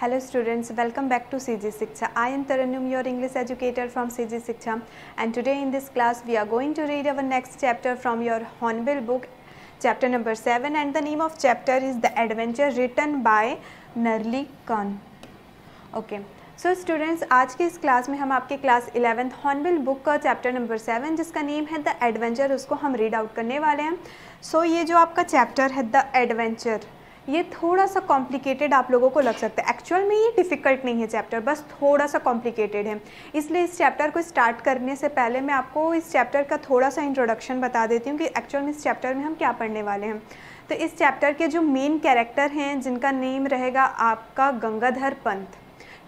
Hello students welcome back to C G Shiksha I am Tarannum your English educator from C G Shiksha and today in this class we are going to read our next chapter from your Hornbill book chapter number seven and the name of chapter is the adventure written by Narlikar okay so students आज की इस class में हम आपके class eleventh Hornbill book का chapter number seven जिसका name है the adventure उसको हम रीड आउट करने वाले हैं. सो so, ये जो आपका चैप्टर है द एडवेंचर ये थोड़ा सा कॉम्प्लिकेटेड आप लोगों को लग सकता है। एक्चुअल में ये डिफ़िकल्ट नहीं है चैप्टर बस थोड़ा सा कॉम्प्लिकेटेड है। इसलिए इस चैप्टर को स्टार्ट करने से पहले मैं आपको इस चैप्टर का थोड़ा सा इंट्रोडक्शन बता देती हूँ कि एक्चुअल में इस चैप्टर में हम क्या पढ़ने वाले हैं। तो इस चैप्टर के जो मेन कैरेक्टर हैं, जिनका नेम रहेगा आपका गंगाधर पंथ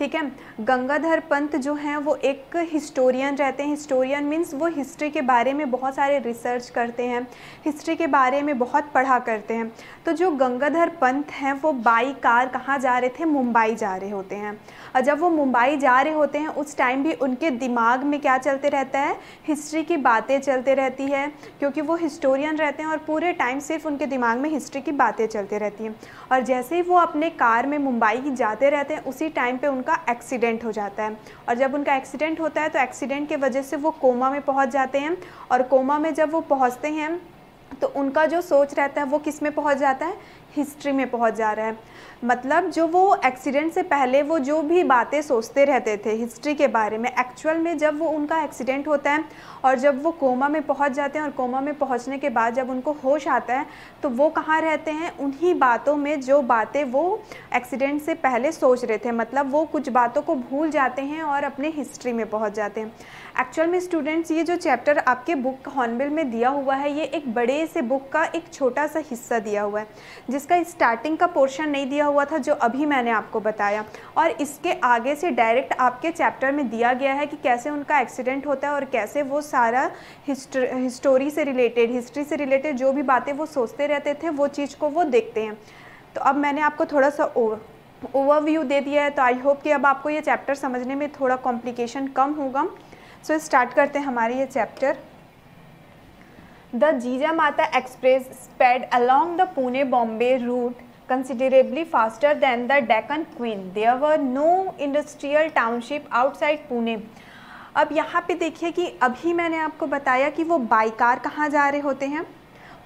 ठीक है? गंगाधर पंत जो हैं, वो एक हिस्टोरियन रहते हैं। हिस्टोरियन मीन्स वो हिस्ट्री के बारे में बहुत सारे रिसर्च करते हैं। हिस्ट्री के बारे में बहुत पढ़ा करते हैं। तो जो गंगाधर पंत हैं, वो बाई कार कहाँ जा रहे थे? मुंबई जा रहे होते हैं। और जब वो मुंबई जा रहे होते हैं, उस टाइम भी उनके दिमाग में क्या चलते रहता है? हिस्ट्री की बातें चलते रहती है, क्योंकि वो हिस्टोरियन रहते हैं और पूरे टाइम सिर्फ़ उनके दिमाग में हिस्ट्री की बातें चलती रहती हैं। और जैसे ही वो अपने कार में मुंबई जाते रहते हैं, उसी टाइम पर उनका एक्सीडेंट हो जाता है। और जब उनका एक्सीडेंट होता है तो एक्सीडेंट के वजह से वो कोमा में पहुँच जाते हैं और कोमा में जब वो पहुँचते हैं तो उनका जो सोच रहता है, वो किसमें पहुँच जाता है? हिस्ट्री में पहुँच जा रहा है। मतलब जो वो एक्सीडेंट से पहले वो जो भी बातें सोचते रहते थे हिस्ट्री के बारे में एक्चुअल में जब वो उनका एक्सीडेंट होता है और जब वो कोमा में पहुँच जाते हैं और कोमा में पहुँचने के बाद जब उनको होश आता है तो वो कहाँ रहते हैं? उन्हीं बातों में जो बातें वो एक्सीडेंट से पहले सोच रहे थे। मतलब वो कुछ बातों को भूल जाते हैं और अपने हिस्ट्री में पहुँच जाते हैं। एक्चुअल में स्टूडेंट्स ये जो चैप्टर आपके बुक हॉर्नबिल में दिया हुआ है, ये एक बड़े से बुक का एक छोटा सा हिस्सा दिया हुआ है, जिसका स्टार्टिंग का पोर्शन नहीं दिया हुआ था, जो अभी मैंने आपको बताया। और इसके आगे से डायरेक्ट आपके चैप्टर में दिया गया है कि कैसे उनका एक्सीडेंट होता है और कैसे वो सारा हिस्टोरी से रिलेटेड हिस्ट्री से रिलेटेड जो भी बातें वो सोचते रहते थे, वो चीज़ को वो देखते हैं। तो अब मैंने आपको थोड़ा सा ओवर ओवरव्यू दे दिया है तो आई होप कि अब आपको ये चैप्टर समझने में थोड़ा कॉम्प्लिकेशन कम होगा। सो so, स्टार्ट करते हैं हमारे ये chapter the Jija Mata express sped along the Pune Bombay route considerably faster than the Deccan Queen. There were no industrial township outside Pune. अब यहाँ पे देखिए कि अभी मैंने आपको बताया कि वो बाई कार कहाँ जा रहे होते हैं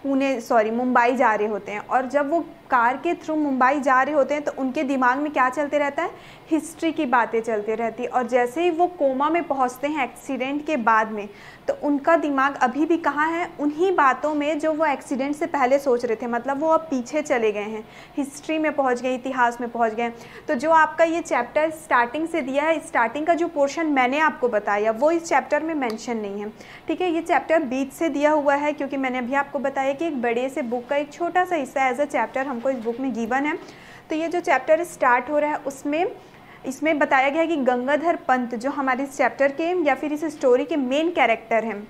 पुणे सॉरी मुंबई जा रहे होते हैं और जब वो कार के थ्रू मुंबई जा रहे होते हैं तो उनके दिमाग में क्या चलते रहता है? हिस्ट्री की बातें चलती रहती और जैसे ही वो कोमा में पहुँचते हैं एक्सीडेंट के बाद में तो उनका दिमाग अभी भी कहाँ है? उन्हीं बातों में जो वो एक्सीडेंट से पहले सोच रहे थे। मतलब वो अब पीछे चले गए हैं। हिस्ट्री में पहुँच गए, इतिहास में पहुँच गए। तो जो आपका ये चैप्टर स्टार्टिंग से दिया है स्टार्टिंग का जो पोर्शन मैंने आपको बताया, वो इस चैप्टर में मैंशन नहीं है। ठीक है, ये चैप्टर बीच से दिया हुआ है, क्योंकि मैंने अभी आपको बताया कि एक बड़े से बुक का एक छोटा सा हिस्सा एज अ चैप्टर हमको इस बुक में गिवन है। तो ये जो चैप्टर स्टार्ट हो रहा है, उसमें, इसमें बताया गया है कि गंगाधर पंत जो हमारे इस चैप्टर के या फिर इस स्टोरी के मेन कैरेक्टर हैं।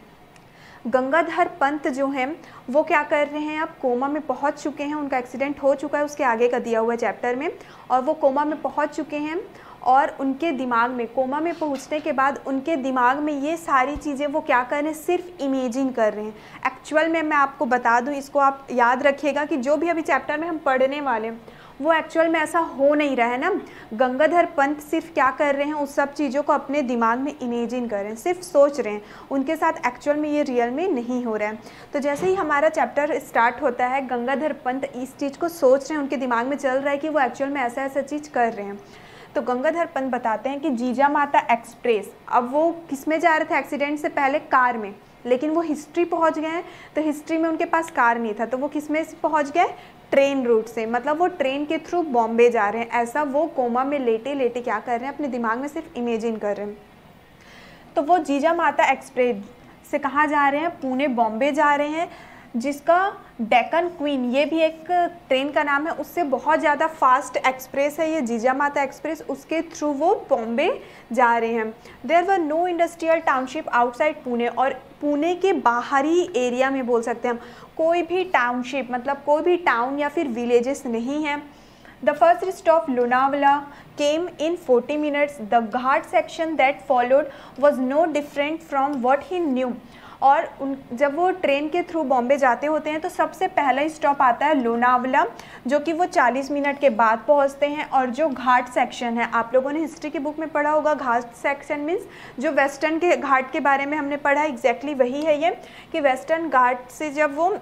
गंगाधर पंत जो हैं, वो क्या कर रहे हैं, अब कोमा में पहुँच चुके हैं, उनका एक्सीडेंट हो चुका है, उसके आगे का दिया हुआ चैप्टर में, और वो कोमा में पहुँच चुके हैं और उनके दिमाग में, कोमा में पहुँचने के बाद उनके दिमाग में ये सारी चीज़ें, वो क्या कर रहे हैं? सिर्फ़ इमेजिन कर रहे हैं। एक्चुअल में मैं आपको बता दूँ, इसको आप याद रखिएगा कि जो भी अभी चैप्टर में हम पढ़ने वाले हैं, वो एक्चुअल में ऐसा हो नहीं रहा है ना। गंगाधर पंत सिर्फ़ क्या कर रहे हैं? उस सब चीज़ों को अपने दिमाग में इमेजिन कर रहे हैं, सिर्फ़ सोच रहे हैं। उनके साथ एक्चुअल में ये रियल में नहीं हो रहा है। तो जैसे ही हमारा चैप्टर स्टार्ट होता है, गंगाधर पंत इस चीज़ को सोच रहे हैं, उनके दिमाग में चल रहा है कि वो एक्चुअल में ऐसा ऐसा चीज़ कर रहे हैं। तो गंगाधर पंत बताते हैं कि जीजा माता एक्सप्रेस, अब वो किसमें जा रहे थे? एक्सीडेंट से पहले कार में। लेकिन वो हिस्ट्री पहुँच गए तो हिस्ट्री में उनके पास कार नहीं था तो वो किसमें पहुँच गए? ट्रेन रूट से। मतलब वो ट्रेन के थ्रू बॉम्बे जा रहे हैं। ऐसा वो कोमा में लेटे लेटे क्या कर रहे हैं? अपने दिमाग में सिर्फ़ इमेजिन कर रहे हैं। तो वो जीजा माता एक्सप्रेस से कहाँ जा रहे हैं? पुणे, बॉम्बे जा रहे हैं। जिसका डेकन क्वीन, ये भी एक ट्रेन का नाम है, उससे बहुत ज़्यादा फास्ट एक्सप्रेस है ये जीजा माता एक्सप्रेस, उसके थ्रू वो बॉम्बे जा रहे हैं। There were no industrial township outside Pune और पुणे के बाहरी एरिया में बोल सकते हैं हम, कोई भी टाउनशिप मतलब कोई भी टाउन या फिर विलेजेस नहीं है। The first stop Lonavala came in 40 minutes the ghat section that followed was no different from what he knew और उन, जब वो ट्रेन के थ्रू बॉम्बे जाते होते हैं तो सबसे पहला स्टॉप आता है लोनावला जो कि वो 40 मिनट के बाद पहुँचते हैं और जो घाट सेक्शन है। आप लोगों ने हिस्ट्री की बुक में पढ़ा होगा, घाट सेक्शन मीन्स जो वेस्टर्न के, घाट के बारे में हमने पढ़ा एग्जैक्टली exactly वही है ये, कि वेस्टर्न घाट से जब वो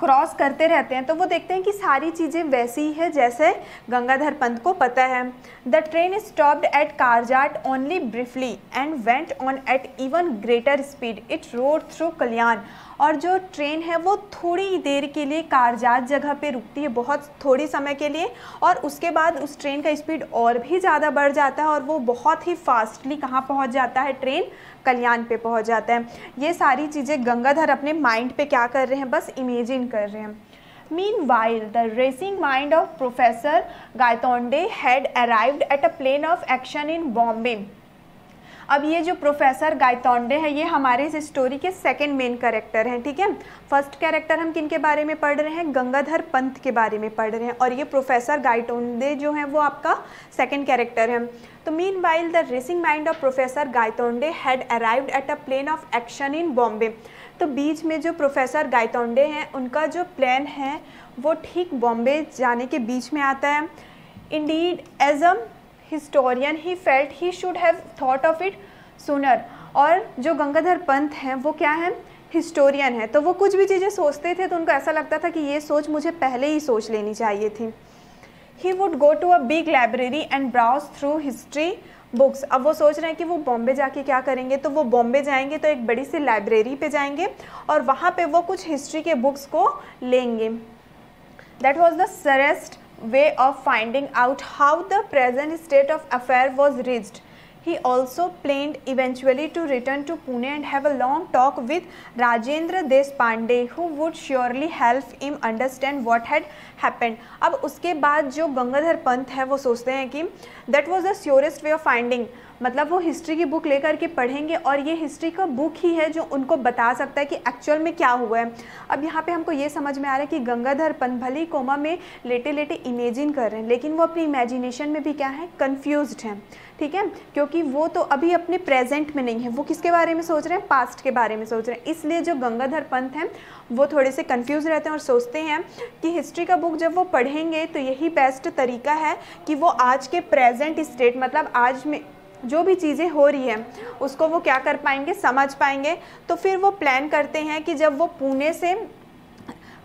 क्रॉस करते रहते हैं तो वो देखते हैं कि सारी चीज़ें वैसी ही है जैसे गंगाधर पंत को पता है। The train stopped at Karjat only briefly and went on at even greater speed it roared through Kalyan और जो ट्रेन है, वो थोड़ी ही देर के लिए कारजात जगह पे रुकती है, बहुत थोड़ी समय के लिए। और उसके बाद उस ट्रेन का स्पीड और भी ज़्यादा बढ़ जाता है और वो बहुत ही फास्टली कहाँ पहुँच जाता है ट्रेन कल्याण पे पहुँच जाता है। ये सारी चीज़ें गंगाधर अपने माइंड पे क्या कर रहे हैं? बस इमेजिन कर रहे हैं। Meanwhile the racing mind of professor Gaitonde had arrived at a plane of action in Bombay अब ये जो प्रोफेसर गायतोंडे हैं, ये हमारे इस स्टोरी के सेकंड मेन कैरेक्टर हैं, ठीक है? फ़र्स्ट कैरेक्टर हम किन के बारे में पढ़ रहे हैं? गंगाधर पंत के बारे में पढ़ रहे हैं। और ये प्रोफेसर गायतोंडे जो हैं, वो आपका सेकेंड कैरेक्टर है। तो meanwhile the racing mind of professor Gaitonde had arrived at a plane of action in Bombay तो बीच में जो प्रोफेसर गायतोंडे हैं, उनका जो प्लान है, वो ठीक बॉम्बे जाने के बीच में आता है। Indeed as a historian he felt he should have thought of it sooner और जो गंगाधर पंत हैं, वो क्या है? हिस्टोरियन है। तो वो कुछ भी चीज़ें सोचते थे तो उनको ऐसा लगता था कि ये सोच मुझे पहले ही सोच लेनी चाहिए थी। He would go to a big library and browse through history books अब वो सोच रहे हैं कि वो बॉम्बे जाके क्या करेंगे? तो वो बॉम्बे जाएँगे तो एक बड़ी सी लाइब्रेरी पे जाएँगे और वहाँ पे वो कुछ हिस्ट्री के बुक्स को लेंगे। That was the surest way of finding out how the present state of affair was reached. He also planned eventually to return to Pune and have a long talk with Rajendra Deshpande who would surely help him understand what had happened. अब उसके बाद जो गंगाधर पंत है वो सोचते हैं कि that was the surest way of finding मतलब वो हिस्ट्री की बुक लेकर के पढ़ेंगे और ये हिस्ट्री का बुक ही है जो उनको बता सकता है कि एक्चुअल में क्या हुआ है। अब यहाँ पे हमको ये समझ में आ रहा है कि गंगाधर पंत भली कोमा में लेटे लेटे इमेजिन कर रहे हैं, लेकिन वो अपनी इमेजिनेशन में भी क्या है कन्फ्यूज़ हैं। ठीक है? क्योंकि वो तो अभी अपने प्रेजेंट में नहीं है। वो किसके बारे में सोच रहे हैं? पास्ट के बारे में सोच रहे हैं। इसलिए जो गंगाधर पंत हैं, वो थोड़े से कंफ्यूज रहते हैं और सोचते हैं कि हिस्ट्री का बुक जब वो पढ़ेंगे तो यही बेस्ट तरीका है कि वो आज के प्रेजेंट स्टेट मतलब आज में जो भी चीज़ें हो रही है, उसको वो क्या कर पाएँगे, समझ पाएँगे। तो फिर वो प्लान करते हैं कि जब वो पुणे से,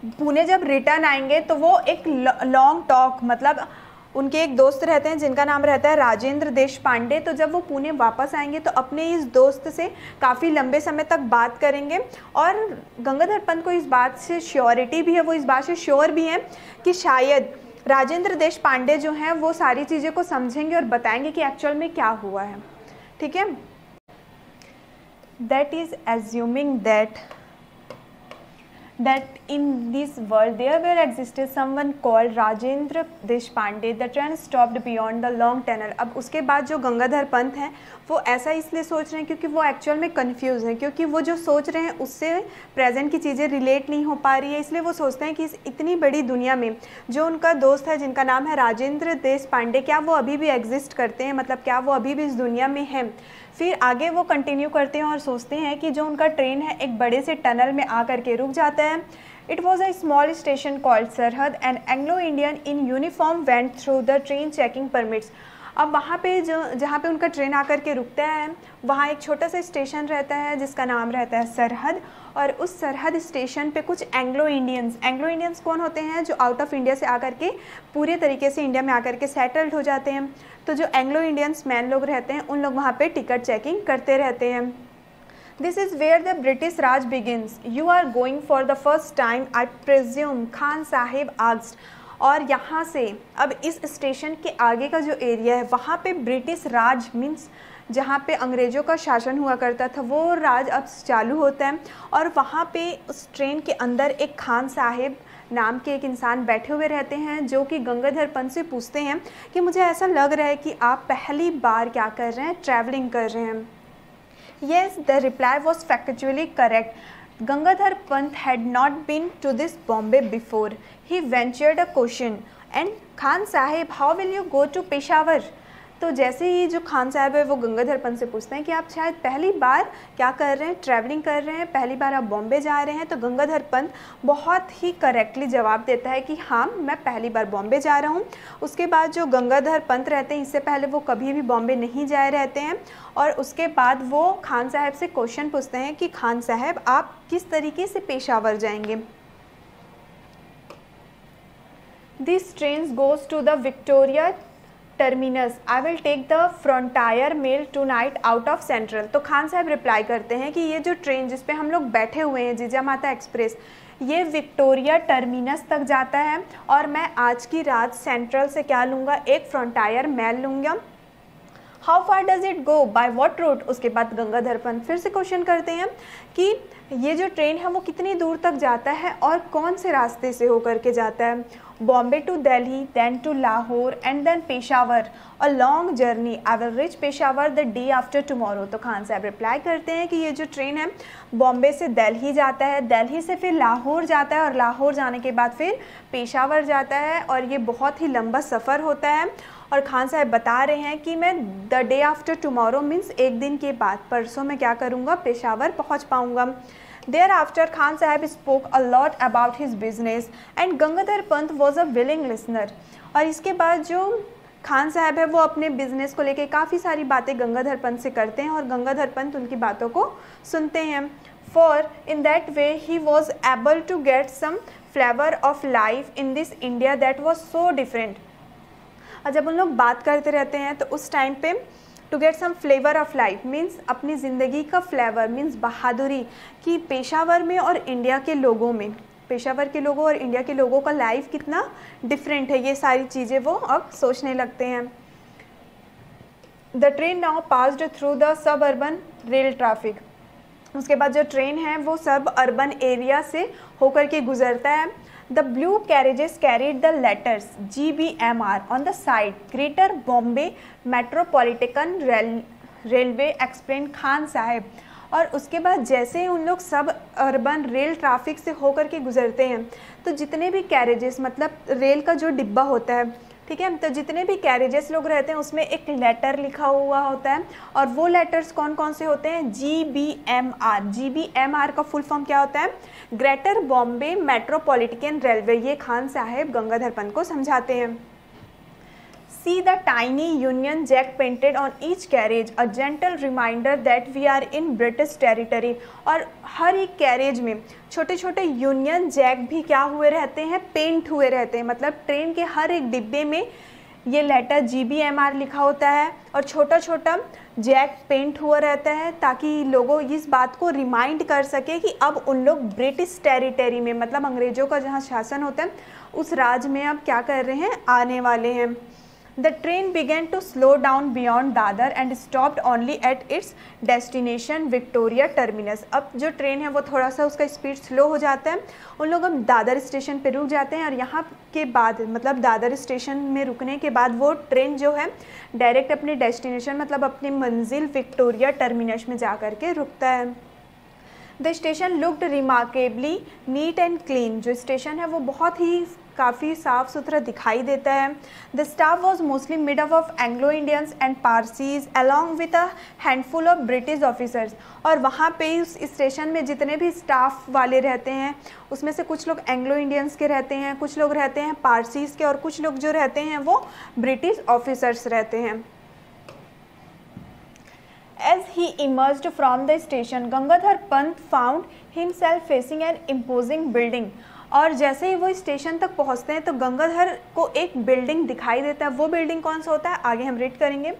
पुणे जब रिटर्न आएँगे तो वो एक लॉन्ग टॉक मतलब उनके एक दोस्त रहते हैं, जिनका नाम रहता है राजेंद्र देश पांडे। तो जब वो पुणे वापस आएँगे तो अपने इस दोस्त से काफ़ी लंबे समय तक बात करेंगे। और गंगाधर पंत को इस बात से श्योरिटी भी है, वो इस बात से श्योर भी हैं कि शायद राजेंद्र देश पांडे जो हैं, वो सारी चीज़ें को समझेंगे और बताएँगे कि एक्चुअल में क्या हुआ है। ठीक है? That is assuming that that in this world there were existed someone called Rajendra Deshpande. The train stopped beyond the long tunnel. अब उसके बाद जो गंगाधर पंत हैं, वो ऐसा इसलिए सोच रहे हैं क्योंकि वो एक्चुअल में कंफ्यूज हैं, क्योंकि वो जो सोच रहे हैं उससे प्रेजेंट की चीज़ें रिलेट नहीं हो पा रही है, इसलिए वो सोचते हैं कि इस इतनी बड़ी दुनिया में जो उनका दोस्त है, जिनका नाम है राजेंद्र देश पांडे क्या वो अभी भी एग्जिस्ट करते हैं मतलब क्या वो अभी भी इस दुनिया में हैं फिर आगे वो कंटिन्यू करते हैं और सोचते हैं कि जो उनका ट्रेन है, एक बड़े से टनल में आकर के रुक जाता है। It was a small station called Sarhad and Anglo Indian in uniform went through the train checking permits अब वहाँ पे जो, जहाँ पे उनका ट्रेन आकर के रुकता है, वहाँ एक छोटा सा स्टेशन रहता है, जिसका नाम रहता है सरहद। और उस सरहद स्टेशन पे कुछ एंग्लो इंडियंस एंग्लो इंडियंस कौन होते हैं, जो आउट ऑफ़ इंडिया से आकर के पूरे तरीके से इंडिया में आकर के सेटल्ड हो जाते हैं। तो जो एंग्लो इंडियंस मैन लोग रहते हैं, उन लोग वहाँ पर टिकट चेकिंग करते रहते हैं। This is where the British Raj begins you are going for the first time I presume Khan Sahib आग्स्ट और यहाँ से अब इस स्टेशन के आगे का जो एरिया है, वहाँ पे ब्रिटिश राज मीन्स जहाँ पे अंग्रेज़ों का शासन हुआ करता था, वो राज अब चालू होता है और वहाँ पे उस ट्रेन के अंदर एक खान साहिब नाम के एक इंसान बैठे हुए रहते हैं, जो कि गंगाधर पंत से पूछते हैं कि मुझे ऐसा लग रहा है कि आप पहली बार क्या कर रहे हैं ट्रैवलिंग कर रहे हैं। Yes the reply was factually correct Gangadhar Pant had not been to this Bombay before. He ventured a question, and Khan Sahib, how will you go to Peshawar? तो जैसे ही जो खान साहब है, वो गंगाधर पंत से पूछते हैं कि आप शायद पहली बार क्या कर रहे हैं? ट्रैवलिंग कर रहे हैं? पहली बार आप बॉम्बे जा रहे हैं? तो गंगाधर पंत बहुत ही करेक्टली जवाब देता है कि हाँ मैं पहली बार बॉम्बे जा रहा हूँ। उसके बाद जो गंगाधर पंत रहते हैं, इससे पहले वो कभी भी बॉम्बे नहीं जाए रहते हैं। और उसके बाद वो खान साहब से क्वेश्चन पूछते हैं कि खान साहब, आप किस तरीके से पेशावर जाएँगे? This train goes to the Victoria Terminus I will take the Frontier Mail tonight out of Central तो खान साहब रिप्लाई करते हैं कि ये जो ट्रेन जिस पे हम लोग बैठे हुए हैं, जीजा माता एक्सप्रेस ये विक्टोरिया टर्मिनस तक जाता है और मैं आज की रात सेंट्रल से क्या लूँगा? एक फ्रंटायर मेल लूँगा। How far does it go by what route उसके बाद गंगाधर पंत फिर से क्वेश्चन करते हैं कि ये जो ट्रेन है, वो कितनी दूर तक जाता है और कौन से रास्ते से होकर के जाता है? Bombay to Delhi then to Lahore and then Peshawar a long journey I will reach Peshawar the day after tomorrow तो खान साहब रिप्लाई करते हैं कि ये जो ट्रेन है बॉम्बे से दिल्ली जाता है। दिल्ली से फिर लाहौर जाता है और लाहौर जाने के बाद फिर पेशावर जाता है और ये बहुत ही लंबा सफ़र होता है। और खान साहब बता रहे हैं कि मैं the day after tomorrow means एक दिन के बाद, परसों मैं क्या करूँगा? पेशावर पहुँच पाऊँगा। Thereafter Khan Sahib spoke a lot about his business and Gangadhar Pant was a willing listener और इसके बाद जो खान साहब है, वो अपने बिज़नेस को लेके काफ़ी सारी बातें गंगाधर पंत से करते हैं और गंगाधर पंत उनकी बातों को सुनते हैं। For in that way he was able to get some flavour of life in this India that was so different और जब उन लोग बात करते रहते हैं तो उस टाइम पे to get some flavour of life means अपनी ज़िंदगी का फ्लेवर मीन्स बहादुरी कि पेशावर में और इंडिया के लोगों में। पेशावर के लोगों और इंडिया के लोगों का लाइफ कितना डिफरेंट है, ये सारी चीज़ें वो अब सोचने लगते हैं। The train now passed through the suburban rail traffic उसके बाद जो ट्रेन है, वो सब अर्बन एरिया से होकर के गुजरता है। The blue carriages carried the letters GBMR on the side. Greater Bombay Metropolitan Rail, Railway explained Khan Sahib. और उसके बाद जैसे ही उन लोग सब अर्बन रेल ट्रैफ़िक से होकर के गुजरते हैं तो जितने भी कैरेजेस मतलब रेल का जो डिब्बा होता है ठीक है? तो जितने भी कैरेजेस लोग रहते हैं, उसमें एक लेटर लिखा हुआ होता है। और वो लेटर्स कौन कौन से होते हैं? G B M R G B M R का फुल फॉर्म क्या होता है? ग्रेटर बॉम्बे मेट्रोपॉलिटन रेलवे ये खान साहेब गंगाधरपन को समझाते हैं। See the tiny union jack painted on each carriage a gentle reminder that we are in British territory और हर एक कैरेज में छोटे छोटे यूनियन जैक भी क्या हुए रहते हैं? पेंट हुए रहते हैं। मतलब ट्रेन के हर एक डिब्बे में ये letter G B M R लिखा होता है और छोटा छोटा जैक पेंट हुआ रहता है ताकि लोगों इस बात को रिमाइंड कर सके कि अब उन लोग ब्रिटिश टेरिटरी में मतलब अंग्रेज़ों का जहाँ शासन होता है, उस राज्य में अब क्या कर रहे हैं? आने वाले हैं। The train began to slow down beyond Dadar and stopped only at its destination, Victoria terminus. अब जो ट्रेन है, वो थोड़ा सा उसका स्पीड स्लो हो जाता है। उन लोग अब दादर स्टेशन पे रुक जाते हैं और यहाँ के बाद मतलब दादर स्टेशन में रुकने के बाद वो ट्रेन जो है डायरेक्ट अपने डेस्टिनेशन मतलब अपनी मंजिल विक्टोरिया टर्मिनस में जा कर के रुकता है। The station looked remarkably neat and clean जो स्टेशन है, वो बहुत ही काफ़ी साफ़ सुथरा दिखाई देता है the staff was mostly made up of Anglo Indians and Parsis along with a handful of British officers और वहाँ पे उस स्टेशन में जितने भी स्टाफ वाले रहते हैं उसमें से कुछ लोग एंग्लो इंडियंस के रहते हैं कुछ लोग रहते हैं पारसीज के और कुछ लोग जो रहते हैं वो ब्रिटिश ऑफिसर्स रहते हैं As he emerged from the station, Gangadhar Pant found himself facing an imposing building. और जैसे ही वो स्टेशन तक पहुँचते हैं तो गंगाधर को एक बिल्डिंग दिखाई देता है। वो बिल्डिंग कौन सा होता है? आगे हम रीड करेंगे।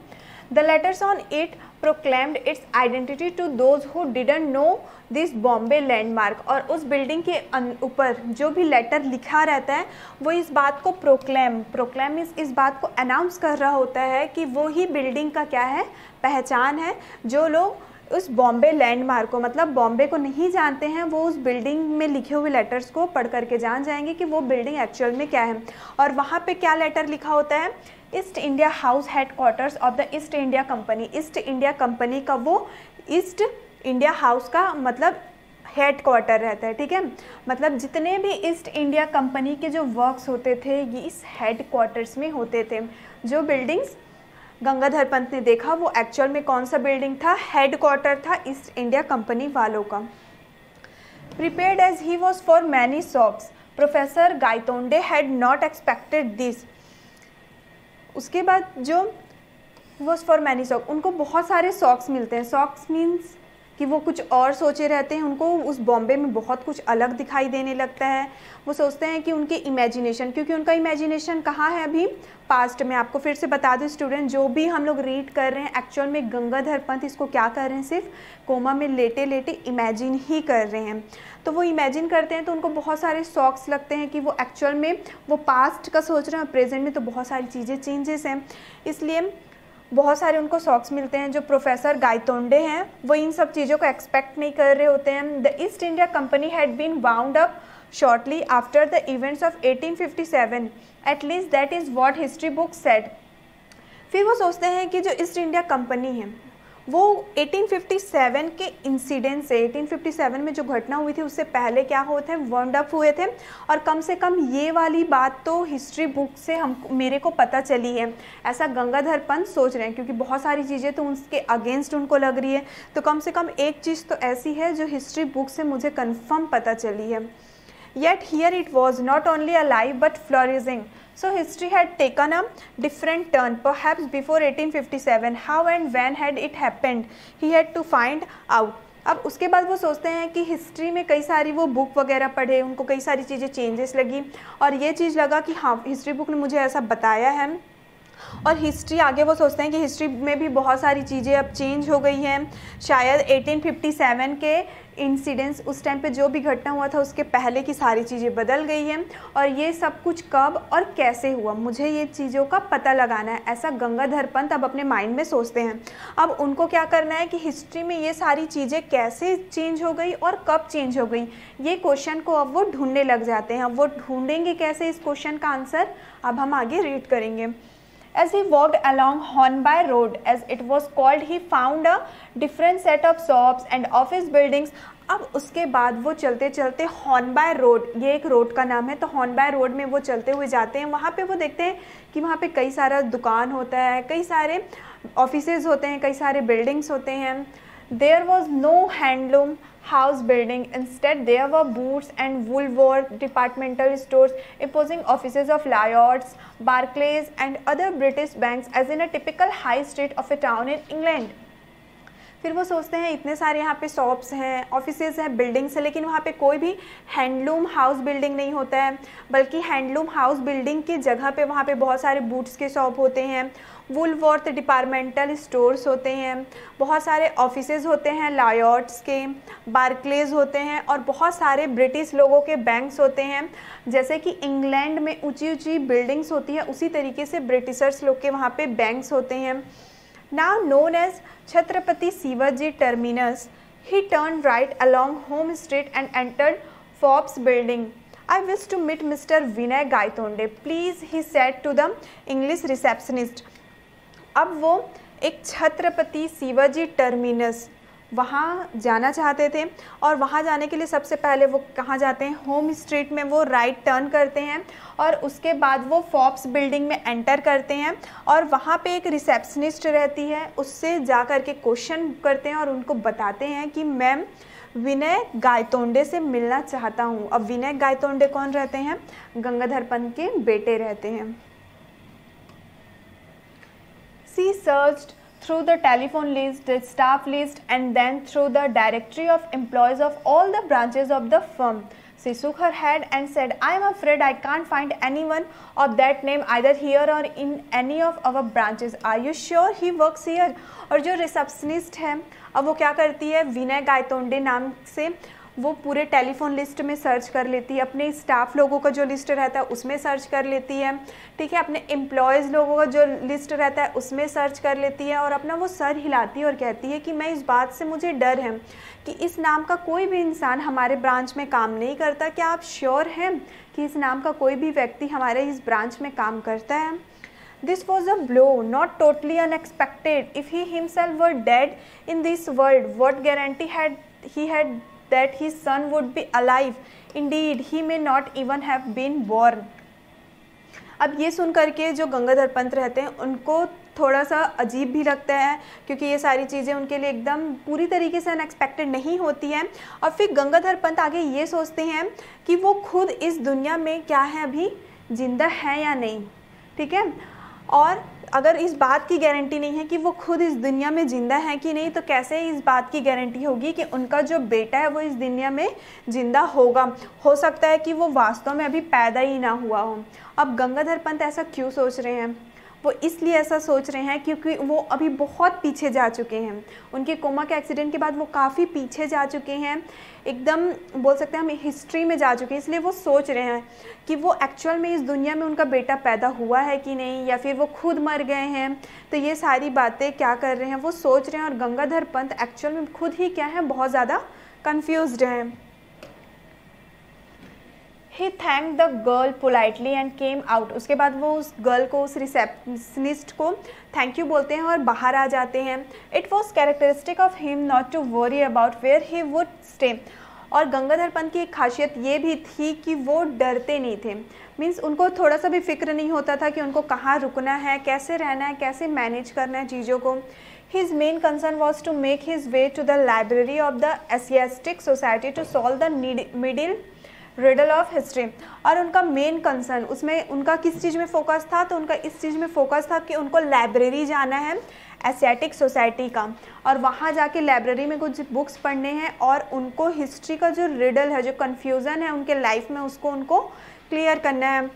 The letters on it proclaimed its identity to those who didn't know this Bombay landmark और उस बिल्डिंग के ऊपर जो भी लेटर लिखा रहता है, वो इस बात को प्रोक्लेम प्रोक्लेम इस इस बात को अनाउंस कर रहा होता है कि वो ही बिल्डिंग का क्या है? पहचान है। जो लोग उस बॉम्बे लैंडमार्क को मतलब बॉम्बे को नहीं जानते हैं, वो उस बिल्डिंग में लिखे हुए लेटर्स को पढ़ करके जान जाएँगे कि वो बिल्डिंग एक्चुअल में क्या है। और वहाँ पे क्या लेटर लिखा होता है? East India House headquarters of the East India Company East India Company का वो ईस्ट इंडिया हाउस का मतलब हेड क्वार्टर रहता है, ठीक है? मतलब जितने भी ईस्ट इंडिया कंपनी के जो वर्क्स होते थे, ये इस हेड क्वार्टर्स में होते थे। जो बिल्डिंग्स गंगाधर पंत ने देखा, वो एक्चुअल में कौन सा बिल्डिंग था? हेड क्वार्टर था ईस्ट इंडिया कंपनी वालों का। Prepared as he was for many shocks professor Gaitonde had not expected this उसके बाद जो वॉज़ फॉर मैनी सॉक उनको बहुत सारे सॉक्स मिलते हैं। सॉक्स मीन्स कि वो कुछ और सोचे रहते हैं, उनको उस बॉम्बे में बहुत कुछ अलग दिखाई देने लगता है। वो सोचते हैं कि उनके इमेजिनेशन क्योंकि उनका इमेजिनेशन कहाँ है अभी? पास्ट में। आपको फिर से बता दूँ स्टूडेंट जो भी हम लोग रीड कर रहे हैं एक्चुअल में गंगाधर पंथ इसको क्या कर रहे हैं? सिर्फ़ कोमा में लेटे लेटे इमेजिन ही कर रहे हैं। तो वो इमेजिन करते हैं तो उनको बहुत सारे शॉक्स लगते हैं कि वो एक्चुअल में वो पास्ट का सोच रहे हैं, और प्रेजेंट में तो बहुत सारी चीज़ें चेंजेस हैं। इसलिए बहुत सारे उनको सॉक्स मिलते हैं, जो प्रोफेसर गायतोंडे हैं, वो इन सब चीज़ों को एक्सपेक्ट नहीं कर रहे होते हैं। The East India Company had been wound up shortly after the events of 1857 at least that is what history books said फिर वो सोचते हैं कि जो ईस्ट इंडिया कंपनी है वो 1857 के इंसिडेंट से 1857 में जो घटना हुई थी, उससे पहले क्या हुए थे? वर्ड अप हुए थे। और कम से कम ये वाली बात तो हिस्ट्री बुक से हम, मेरे को पता चली है। ऐसा गंगाधर पंत सोच रहे हैं, क्योंकि बहुत सारी चीज़ें तो उसके अगेंस्ट उनको लग रही है। तो कम से कम एक चीज़ तो ऐसी है जो हिस्ट्री बुक से मुझे कन्फर्म पता चली है। Yet here it was not only alive but flourishing So history had taken a different turn. Perhaps before 1857, how and when had it happened? He had to find out. अब उसके बाद वो सोचते हैं कि हिस्ट्री में कई सारी वो बुक वगैरह पढ़े उनको कई सारी चीज़ें चेंजेस लगी और ये चीज़ लगा कि हाँ हिस्ट्री बुक ने मुझे ऐसा बताया है और हिस्ट्री आगे वो सोचते हैं कि हिस्ट्री में भी बहुत सारी चीज़ें अब चेंज हो गई हैं शायद 1857 के इंसिडेंट्स उस टाइम पे जो भी घटना हुआ था, उसके पहले की सारी चीज़ें बदल गई हैं। और ये सब कुछ कब और कैसे हुआ? मुझे ये चीज़ों का पता लगाना है। ऐसा गंगाधर पंत अब अपने माइंड में सोचते हैं। अब उनको क्या करना है कि हिस्ट्री में ये सारी चीज़ें कैसे चेंज हो गई और कब चेंज हो गई? ये क्वेश्चन को अब वो ढूँढने लग जाते हैं। अब वो ढूंढेंगे कैसे इस क्वेश्चन का आंसर अब हम आगे रीड करेंगे। As he walked along Hornby Road, as it was called, he found a different set of shops and office buildings. अब उसके बाद वो चलते चलते हॉर्नबाय रोड ये एक रोड का नाम है तो हॉर्नबाय रोड में वो चलते हुए जाते हैं। वहाँ पे वो देखते हैं कि वहाँ पे कई सारा दुकान होता है कई सारे ऑफिसेज होते हैं कई सारे बिल्डिंग्स होते हैं। There was no handloom house building. Instead, there were boots and woolworth departmental stores, imposing offices of Lloyds, Barclays and other British banks as in a typical high street of a town in England. फिर वो सोचते हैं इतने सारे यहाँ पे shops हैं offices हैं बिल्डिंग्स हैं लेकिन वहाँ पे कोई भी हैंडलूम हाउस बिल्डिंग नहीं होता है बल्कि हैंडलूम हाउस बिल्डिंग की जगह पे वहाँ पे बहुत सारे बूट्स के शॉप होते हैं वुलवर्थ डिपार्टमेंटल स्टोर्स होते हैं, बहुत सारे ऑफिसेज होते हैं लायॉट्स के, बार्कलेज होते हैं और बहुत सारे ब्रिटिश लोगों के बैंक्स होते हैं। जैसे कि इंग्लैंड में ऊँची ऊँची बिल्डिंग्स होती है, उसी तरीके से ब्रिटिशर्स लोग के वहाँ पे बैंक्स होते हैं। Now known as Chhatrapati Shivaji terminus he turn right along home street and entered Forbes building I wish to meet mister Vinay Gaitonde please he said to the English receptionist अब वो एक Chhatrapati Shivaji terminus, वहाँ जाना चाहते थे और वहाँ जाने के लिए सबसे पहले वो कहाँ जाते हैं? होम स्ट्रीट में वो राइट टर्न करते हैं और उसके बाद वो फॉप्स बिल्डिंग में एंटर करते हैं और वहाँ पे एक रिसेप्शनिस्ट रहती है, उससे जा कर के क्वेश्चन करते हैं और उनको बताते हैं कि मैम, विनय गायतोंडे से मिलना चाहता हूँ। अब विनय गायतोंडे कौन रहते हैं? गंगाधर पंत के बेटे रहते हैं। She searched through the telephone list, the staff list, and then through the directory of employees of all the branches of the firm. She shook her head and said, I am afraid I can't find anyone of that name either here or in any of our branches. Are you sure he works here? और जो receptionist है अब वो क्या करती है विनय गायतोंडे नाम से वो पूरे टेलीफोन लिस्ट में सर्च कर लेती है अपने स्टाफ लोगों का जो लिस्ट रहता है उसमें सर्च कर लेती है ठीक है अपने एम्प्लॉयज़ लोगों का जो लिस्ट रहता है उसमें सर्च कर लेती है और अपना वो सर हिलाती है और कहती है कि मैं इस बात से मुझे डर है कि इस नाम का कोई भी इंसान हमारे ब्रांच में काम नहीं करता क्या आप श्योर हैं कि इस नाम का कोई भी व्यक्ति हमारे इस ब्रांच में काम करता है This was a blow, not totally unexpected. If he himself were dead in this world, what guarantee had he had that his son would be alive. Indeed, he may not even have been born. अब ये सुन करके जो गंगाधर पंत रहते हैं उनको थोड़ा सा अजीब भी लगता है क्योंकि ये सारी चीज़ें उनके लिए एकदम पूरी तरीके से अनएक्सपेक्टेड नहीं होती हैं और फिर गंगाधर पंत आगे ये सोचते हैं कि वो खुद इस दुनिया में क्या है अभी ज़िंदा है या नहीं ठीक है और अगर इस बात की गारंटी नहीं है कि वो खुद इस दुनिया में ज़िंदा है कि नहीं तो कैसे इस बात की गारंटी होगी कि उनका जो बेटा है वो इस दुनिया में ज़िंदा होगा? हो सकता है कि वो वास्तव में अभी पैदा ही ना हुआ हो। अब गंगाधर पंत ऐसा क्यों सोच रहे हैं? वो इसलिए ऐसा सोच रहे हैं क्योंकि वो अभी बहुत पीछे जा चुके हैं। उनके कोमा के एक्सीडेंट के बाद वो काफ़ी पीछे जा चुके हैं। एकदम बोल सकते हैं हम हिस्ट्री में जा चुके हैं, इसलिए वो सोच रहे हैं कि वो एक्चुअल में इस दुनिया में उनका बेटा पैदा हुआ है कि नहीं या फिर वो खुद मर गए हैं। तो ये सारी बातें क्या कर रहे हैं, वो सोच रहे हैं और गंगाधर पंत एक्चुअल में खुद ही क्या है, बहुत ज़्यादा कन्फ्यूज़ हैं। He thank the girl politely and came out उसके बाद वो उस गर्ल को, उस रिसेप्शनिस्ट को थैंक यू बोलते हैं और बाहर आ जाते हैं। It was characteristic of him not to worry about where he would stay और गंगाधर पंत की एक खासियत ये भी थी कि वो डरते नहीं थे। मीन्स उनको थोड़ा सा भी फ़िक्र नहीं होता था कि उनको कहाँ रुकना है, कैसे रहना है, कैसे मैनेज करना है चीज़ों को। His main concern was to make his way to the library of the Asiatic society to solve the middle riddle of history और उनका मेन कंसर्न उसमें उनका किस चीज़ में फोकस था? तो उनका इस चीज़ में फोकस था कि उनको लाइब्रेरी जाना है एशियाटिक सोसाइटी का। और वहाँ जाके लाइब्रेरी में कुछ बुक्स पढ़ने हैं और उनको हिस्ट्री का जो रिडल है, जो कन्फ्यूज़न है उनके लाइफ में, उसको उनको क्लियर करना है।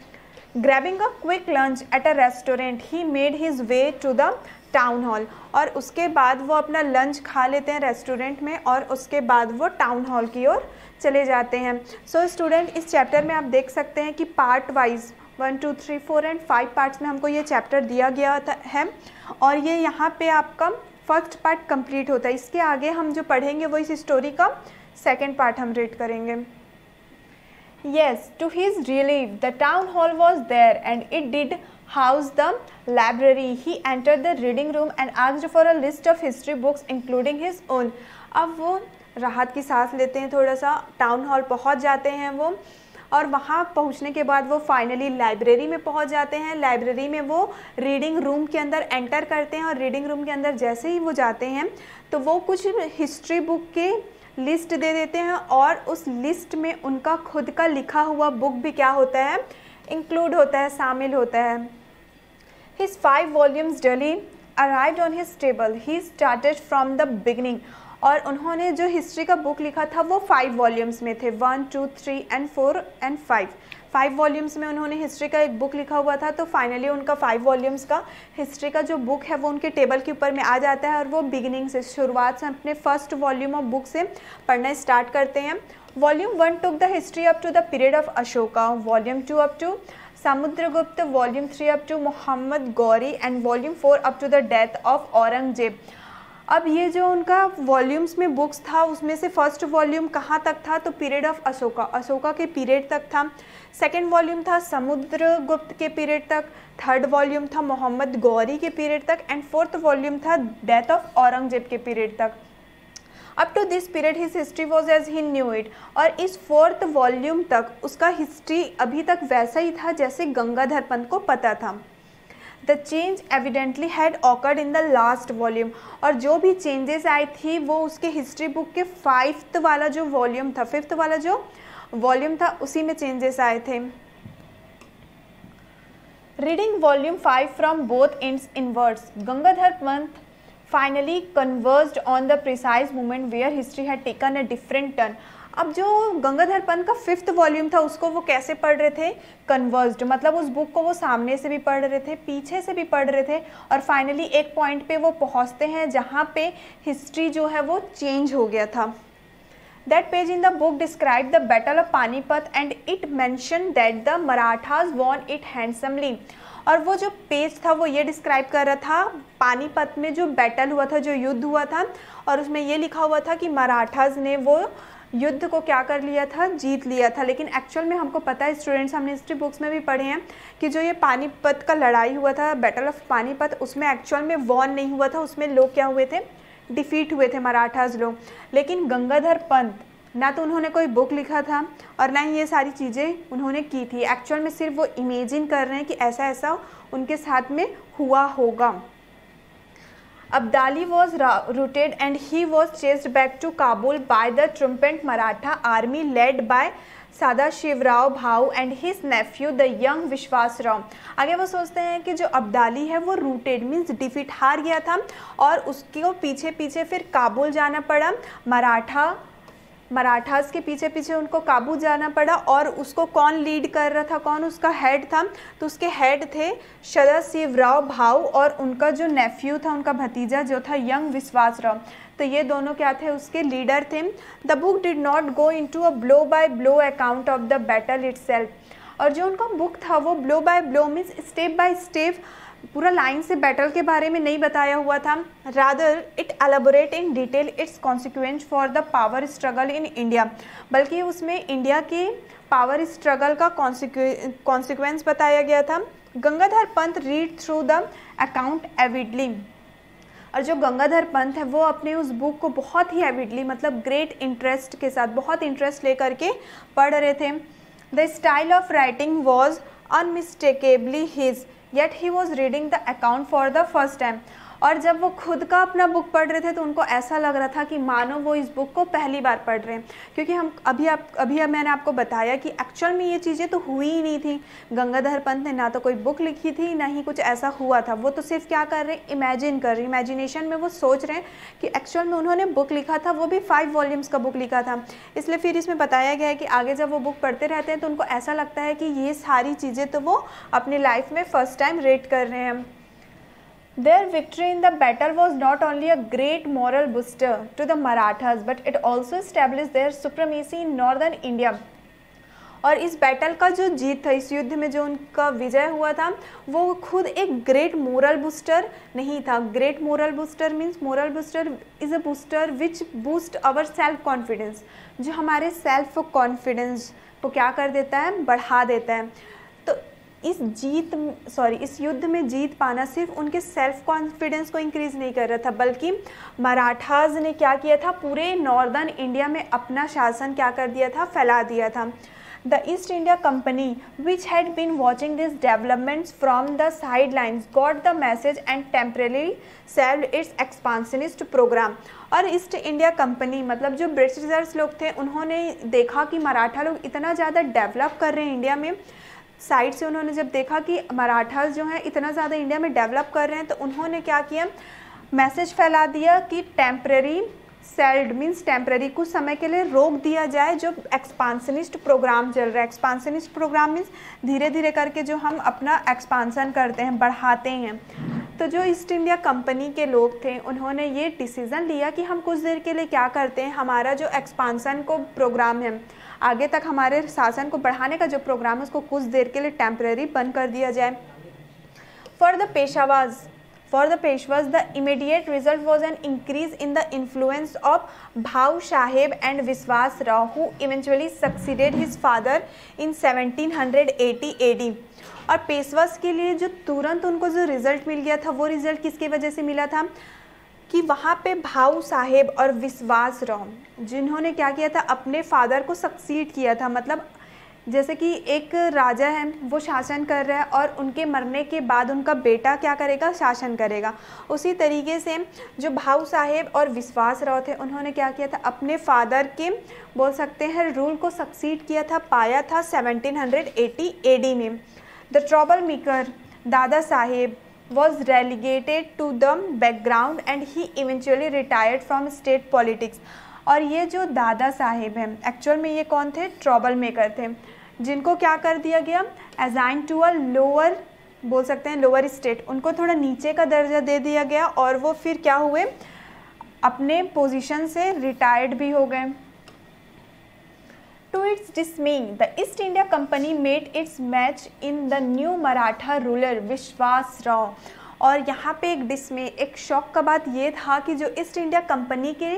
Grabbing a quick lunch at a restaurant he made his way to the town hall और उसके बाद वो अपना लंच खा लेते हैं रेस्टोरेंट में और उसके बाद वो टाउन हॉल की ओर चले जाते हैं। सो so, स्टूडेंट इस चैप्टर में आप देख सकते हैं कि part wise one two three four and five parts में हमको ये चैप्टर दिया गया था है। और ये यहाँ पे आपका फ़र्स्ट पार्ट कंप्लीट होता है। इसके आगे हम जो पढ़ेंगे वो इस स्टोरी का सेकेंड पार्ट हम रीड करेंगे। Yes to his relief the town hall was there and it did house the library he enter the reading room and asked for a list of history books including his own अब वो राहत की सांस लेते हैं थोड़ा सा town hall पहुँच जाते हैं वो, और वहाँ पहुँचने के बाद वो फाइनली लाइब्रेरी में पहुँच जाते हैं। लाइब्रेरी में वो रीडिंग रूम के अंदर एंटर करते हैं और रीडिंग रूम के अंदर जैसे ही वो जाते हैं तो वो कुछ हिस्ट्री बुक के लिस्ट दे देते हैं और उस लिस्ट में उनका खुद का लिखा हुआ बुक भी क्या होता है? इंक्लूड होता है, शामिल होता है। His five volumes duly arrive on his table he started from the beginning और उन्होंने जो हिस्ट्री का बुक लिखा था, वो फाइव वॉल्यूम्स में थे। One two three and four and five five volumes में उन्होंने हिस्ट्री का एक बुक लिखा हुआ था तो फाइनली उनका फाइव वॉल्यूम्स का हिस्ट्री का जो बुक है, वो उनके टेबल के ऊपर में आ जाता है और वो बिगिनिंग से, शुरुआत से अपने फ़र्स्ट वॉल्यूम ऑफ़ बुक से पढ़ना स्टार्ट करते हैं। Volume one took the history up to the period of Ashoka volume two up to Samudragupta volume three up to Mohammad Ghori and volume four up to the death of Aurangzeb अब ये जो उनका volumes में books था, उसमें से first volume कहाँ तक था? तो पीरियड ऑफ़ अशोका अशोका के पीरियड तक था। सेकेंड वॉल्यूम था समुद्रगुप्त के पीरियड तक। थर्ड वॉल्यूम था मोहम्मद गौरी के पीरियड तक। एंड फोर्थ वॉल्यूम था डेथ ऑफ़ औरंगज़ेब के पीरियड तक। Up to this period his history was as he knew it और इस फोर्थ वॉल्यूम तक, उसका हिस्ट्री अभी तक वैसा ही था जैसे गंगाधर पंत को पता था। The change evidently had occurred in the last volume और जो भी चेंजेस आई थी, वो उसके हिस्ट्री बुक के फाइफ्थ वाला जो वॉल्यूम था फिफ्थ वाला जो वॉल्यूम था, उसी में चेंजेस आए थे। Reading volume five from both ends inwards Gangadhar Pant finally converged on the precise moment where history had taken a different turn अब जो गंगाधर पंत का फिफ्थ वॉल्यूम था, उसको वो कैसे पढ़ रहे थे? कन्वर्स्ड मतलब उस बुक को वो सामने से भी पढ़ रहे थे, पीछे से भी पढ़ रहे थे और फाइनली एक पॉइंट पे वो पहुँचते हैं जहाँ पे हिस्ट्री जो है वो चेंज हो गया था। That page in the book describe the battle of Panipat and it mention that the Marathas won it handsomely और वो जो पेज था, वो ये डिस्क्राइब कर रहा था पानीपत में जो बैटल हुआ था, जो युद्ध हुआ था, और उसमें ये लिखा हुआ था कि मराठाज ने वो युद्ध को क्या कर लिया था? जीत लिया था। लेकिन एक्चुअल में हमको पता है स्टूडेंट्स हमने हिस्ट्री बुक्स में भी पढ़े हैं कि जो ये पानीपत का लड़ाई हुआ था बैटल ऑफ़ पानीपत, उसमें एक्चुअल में वॉन नहीं हुआ था। उसमें लोग क्या हुए थे? डिफीट हुए थे मराठाज लोग। लेकिन गंगाधर पंत, ना तो उन्होंने कोई बुक लिखा था और ना ही ये सारी चीज़ें उन्होंने की थी। एक्चुअल में सिर्फ़ वो इमेजिन कर रहे हैं कि ऐसा ऐसा उनके साथ में हुआ होगा। Abdali was routed and he was chased back to Kabul by the triumphant Maratha army led by Sadashivrao Bhau and his nephew the young Vishwas Rao आगे वो सोचते हैं कि जो अब्दाली है वो रूटेड मीन्स डिफीट हार गया था और उसके पीछे पीछे फिर काबुल जाना पड़ा। मराठा मराठास के पीछे पीछे उनको काबू जाना पड़ा और उसको कौन लीड कर रहा था, कौन उसका हेड था? तो उसके हेड थे सदा शिवराव भाव और उनका जो नेफ्यू था, उनका भतीजा जो था यंग विश्वास राव तो ये दोनों क्या थे? उसके लीडर थे। The book did not go into a blow by blow account of the battle it और जो उनका बुक था, वो blow by blow means step by step पूरा लाइन से बैटल के बारे में नहीं बताया हुआ था। Rather it elaborate in detail its consequence for the power struggle in India बल्कि उसमें इंडिया के पावर स्ट्रगल का कॉन्सिक्वेंस बताया गया था। Gangadhar Pant read through the account avidly और जो गंगाधर पंत है, वो अपने उस बुक को बहुत ही एविडली मतलब ग्रेट इंटरेस्ट के साथ, बहुत इंटरेस्ट लेकर के पढ़ रहे थे। The style of writing was unmistakably his yet he was reading the account for the first time. और जब वो खुद का अपना बुक पढ़ रहे थे तो उनको ऐसा लग रहा था कि मानो वो इस बुक को पहली बार पढ़ रहे हैं। क्योंकि हम अभी आप, अभी अब मैंने आपको बताया कि एक्चुअल में ये चीज़ें तो हुई ही नहीं थी। गंगाधर पंत ने ना तो कोई बुक लिखी थी, ना ही कुछ ऐसा हुआ था। वो तो सिर्फ़ क्या कर रहे हैं? इमेजिन कर रहे इमेजिनेशन में वो सोच रहे हैं कि एक्चुअल में उन्होंने बुक लिखा था, वो भी फाइव वॉल्यूम्स का बुक लिखा था। इसलिए फिर इसमें बताया गया है कि आगे जब वो बुक पढ़ते रहते हैं तो उनको ऐसा लगता है कि ये सारी चीज़ें तो वो अपनी लाइफ में फ़र्स्ट टाइम रेट कर रहे हैं। Their victory in the battle was not only a great moral booster to the Marathas, but it also established their supremacy in northern India. और इस बैटल का जो जीत था, इस युद्ध में जो उनका विजय हुआ था, वो खुद एक ग्रेट मोरल बूस्टर नहीं था। Great morale booster means morale booster is a booster which boost our self confidence जो हमारे सेल्फ कॉन्फिडेंस को क्या कर देता है? बढ़ा देता है। इस जीत सॉरी इस युद्ध में जीत पाना सिर्फ़ उनके सेल्फ कॉन्फिडेंस को इंक्रीज नहीं कर रहा था, बल्कि मराठाज ने क्या किया था? पूरे नॉर्दर्न इंडिया में अपना शासन क्या कर दिया था? फैला दिया था। The East India Company which had been watching this developments from the sidelines got the message and temporarily shelved its expansionist programme और ईस्ट इंडिया कंपनी मतलब जो ब्रिटिशर्स लोग थे, उन्होंने देखा कि मराठा लोग इतना ज़्यादा डेवलप कर रहे हैं इंडिया में साइड से उन्होंने जब देखा कि मराठास जो हैं इतना ज़्यादा इंडिया में डेवलप कर रहे हैं तो उन्होंने क्या किया? मैसेज फैला दिया कि टेम्प्रेरी सेल्ड मीन्स टेम्प्रेरी कुछ समय के लिए रोक दिया जाए, जो एक्सपांसनिस्ट प्रोग्राम चल रहा है। एक्सपांसनिस्ट प्रोग्राम मीन्स धीरे धीरे करके जो हम अपना एक्सपांसन करते हैं, बढ़ाते हैं। तो जो ईस्ट इंडिया कंपनी के लोग थे, उन्होंने ये डिसीज़न लिया कि हम कुछ देर के लिए क्या करते हैं। हमारा जो एक्सपांसन को प्रोग्राम है, आगे तक हमारे शासन को बढ़ाने का जो प्रोग्राम है, उसको कुछ देर के लिए टेम्प्रेरी बंद कर दिया जाए। For the Peshwas for the Peshwas the immediate result was an increase in the influence of Bhau Saheb and Vishwas Rao who eventually succeeded his father in 1780 AD और पेशवास के लिए जो तुरंत उनको जो रिज़ल्ट मिल गया था, वो रिज़ल्ट किसकी वजह से मिला था? कि वहाँ पे भाऊ साहेब और विश्वास राव जिन्होंने क्या किया था, अपने फादर को सक्सीड किया था। मतलब जैसे कि एक राजा है, वो शासन कर रहा है और उनके मरने के बाद उनका बेटा क्या करेगा? शासन करेगा। उसी तरीके से जो भाऊ साहेब और विश्वास राव थे, उन्होंने क्या किया था? अपने फादर के, बोल सकते हैं रूल को सक्सीड किया था, पाया था 1780 एडी में। The trouble maker Dada Saheb was relegated to the background and he eventually retired from state politics. और ये जो दादा साहेब हैं एक्चुअल में ये कौन थे? ट्रबल मेकर थे। जिनको क्या कर दिया गया? एजाइन टू अ लोअर बोल सकते हैं लोअर स्टेट उनको थोड़ा नीचे का दर्जा दे दिया गया और वो फिर क्या हुए? अपने पोजीशन से रिटायर्ड भी हो गए। To its dismay, the East India Company made its match in the new Maratha ruler Vishwas Rao और यहाँ पे एक डिसमे एक शौक का बात ये था कि जो ईस्ट इंडिया कंपनी के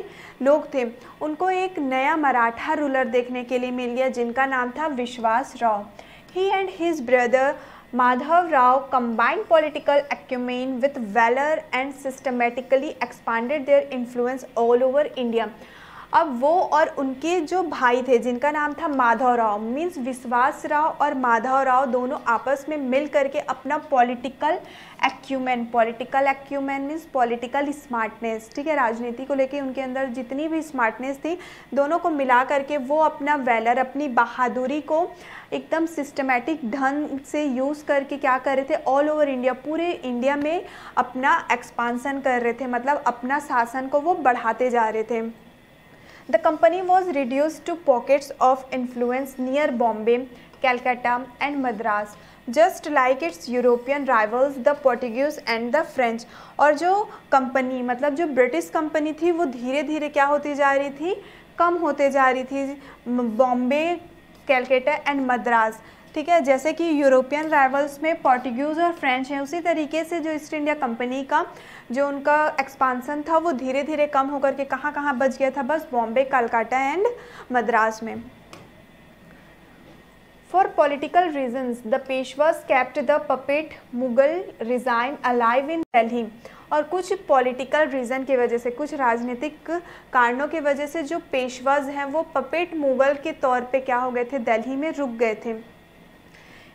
लोग थे उनको एक नया मराठा रूलर देखने के लिए मिल गया जिनका नाम था Vishwas Rao he and his brother Madhav Rao combined political acumen with valour and systematically expanded their influence all over India अब वो और उनके जो भाई थे, जिनका नाम था माधव राव मीन्स विश्वास राव और माधव राव दोनों आपस में मिल करके अपना political acumen political acumen means political smartness ठीक है, राजनीति को लेके उनके अंदर जितनी भी स्मार्टनेस थी, दोनों को मिला करके वो अपना वेलर अपनी बहादुरी को एकदम सिस्टमेटिक ढंग से यूज़ करके क्या कर रहे थे ऑल ओवर इंडिया पूरे इंडिया में अपना एक्सपांसन कर रहे थे मतलब अपना शासन को वो बढ़ाते जा रहे थे। The company was reduce to pockets of influence near Bombay Calcutta and Madras just like its European rivals the Portuguese and the French और जो कंपनी मतलब जो ब्रिटिश कंपनी थी, वो धीरे धीरे क्या होती जा रही थी? कम होते जा रही थी। बॉम्बे कैलकाटा एंड मद्रास ठीक है? जैसे कि यूरोपियन राइवल्स में पोर्टुगीज़ और फ्रेंच हैं। उसी तरीके से जो ईस्ट इंडिया कंपनी का जो उनका एक्सपांसन था, वो धीरे धीरे कम होकर के कहाँ कहाँ बच गया था? बस बॉम्बे कलकत्ता एंड मद्रास में। For political reasons the Peshwas kept the puppet Mughal regime alive in Delhi और कुछ पॉलिटिकल रीज़न की वजह से, कुछ राजनीतिक कारणों की वजह से जो पेशवाज हैं, वो पपेट मुगल के तौर पे क्या हो गए थे? दिल्ली में रुक गए थे।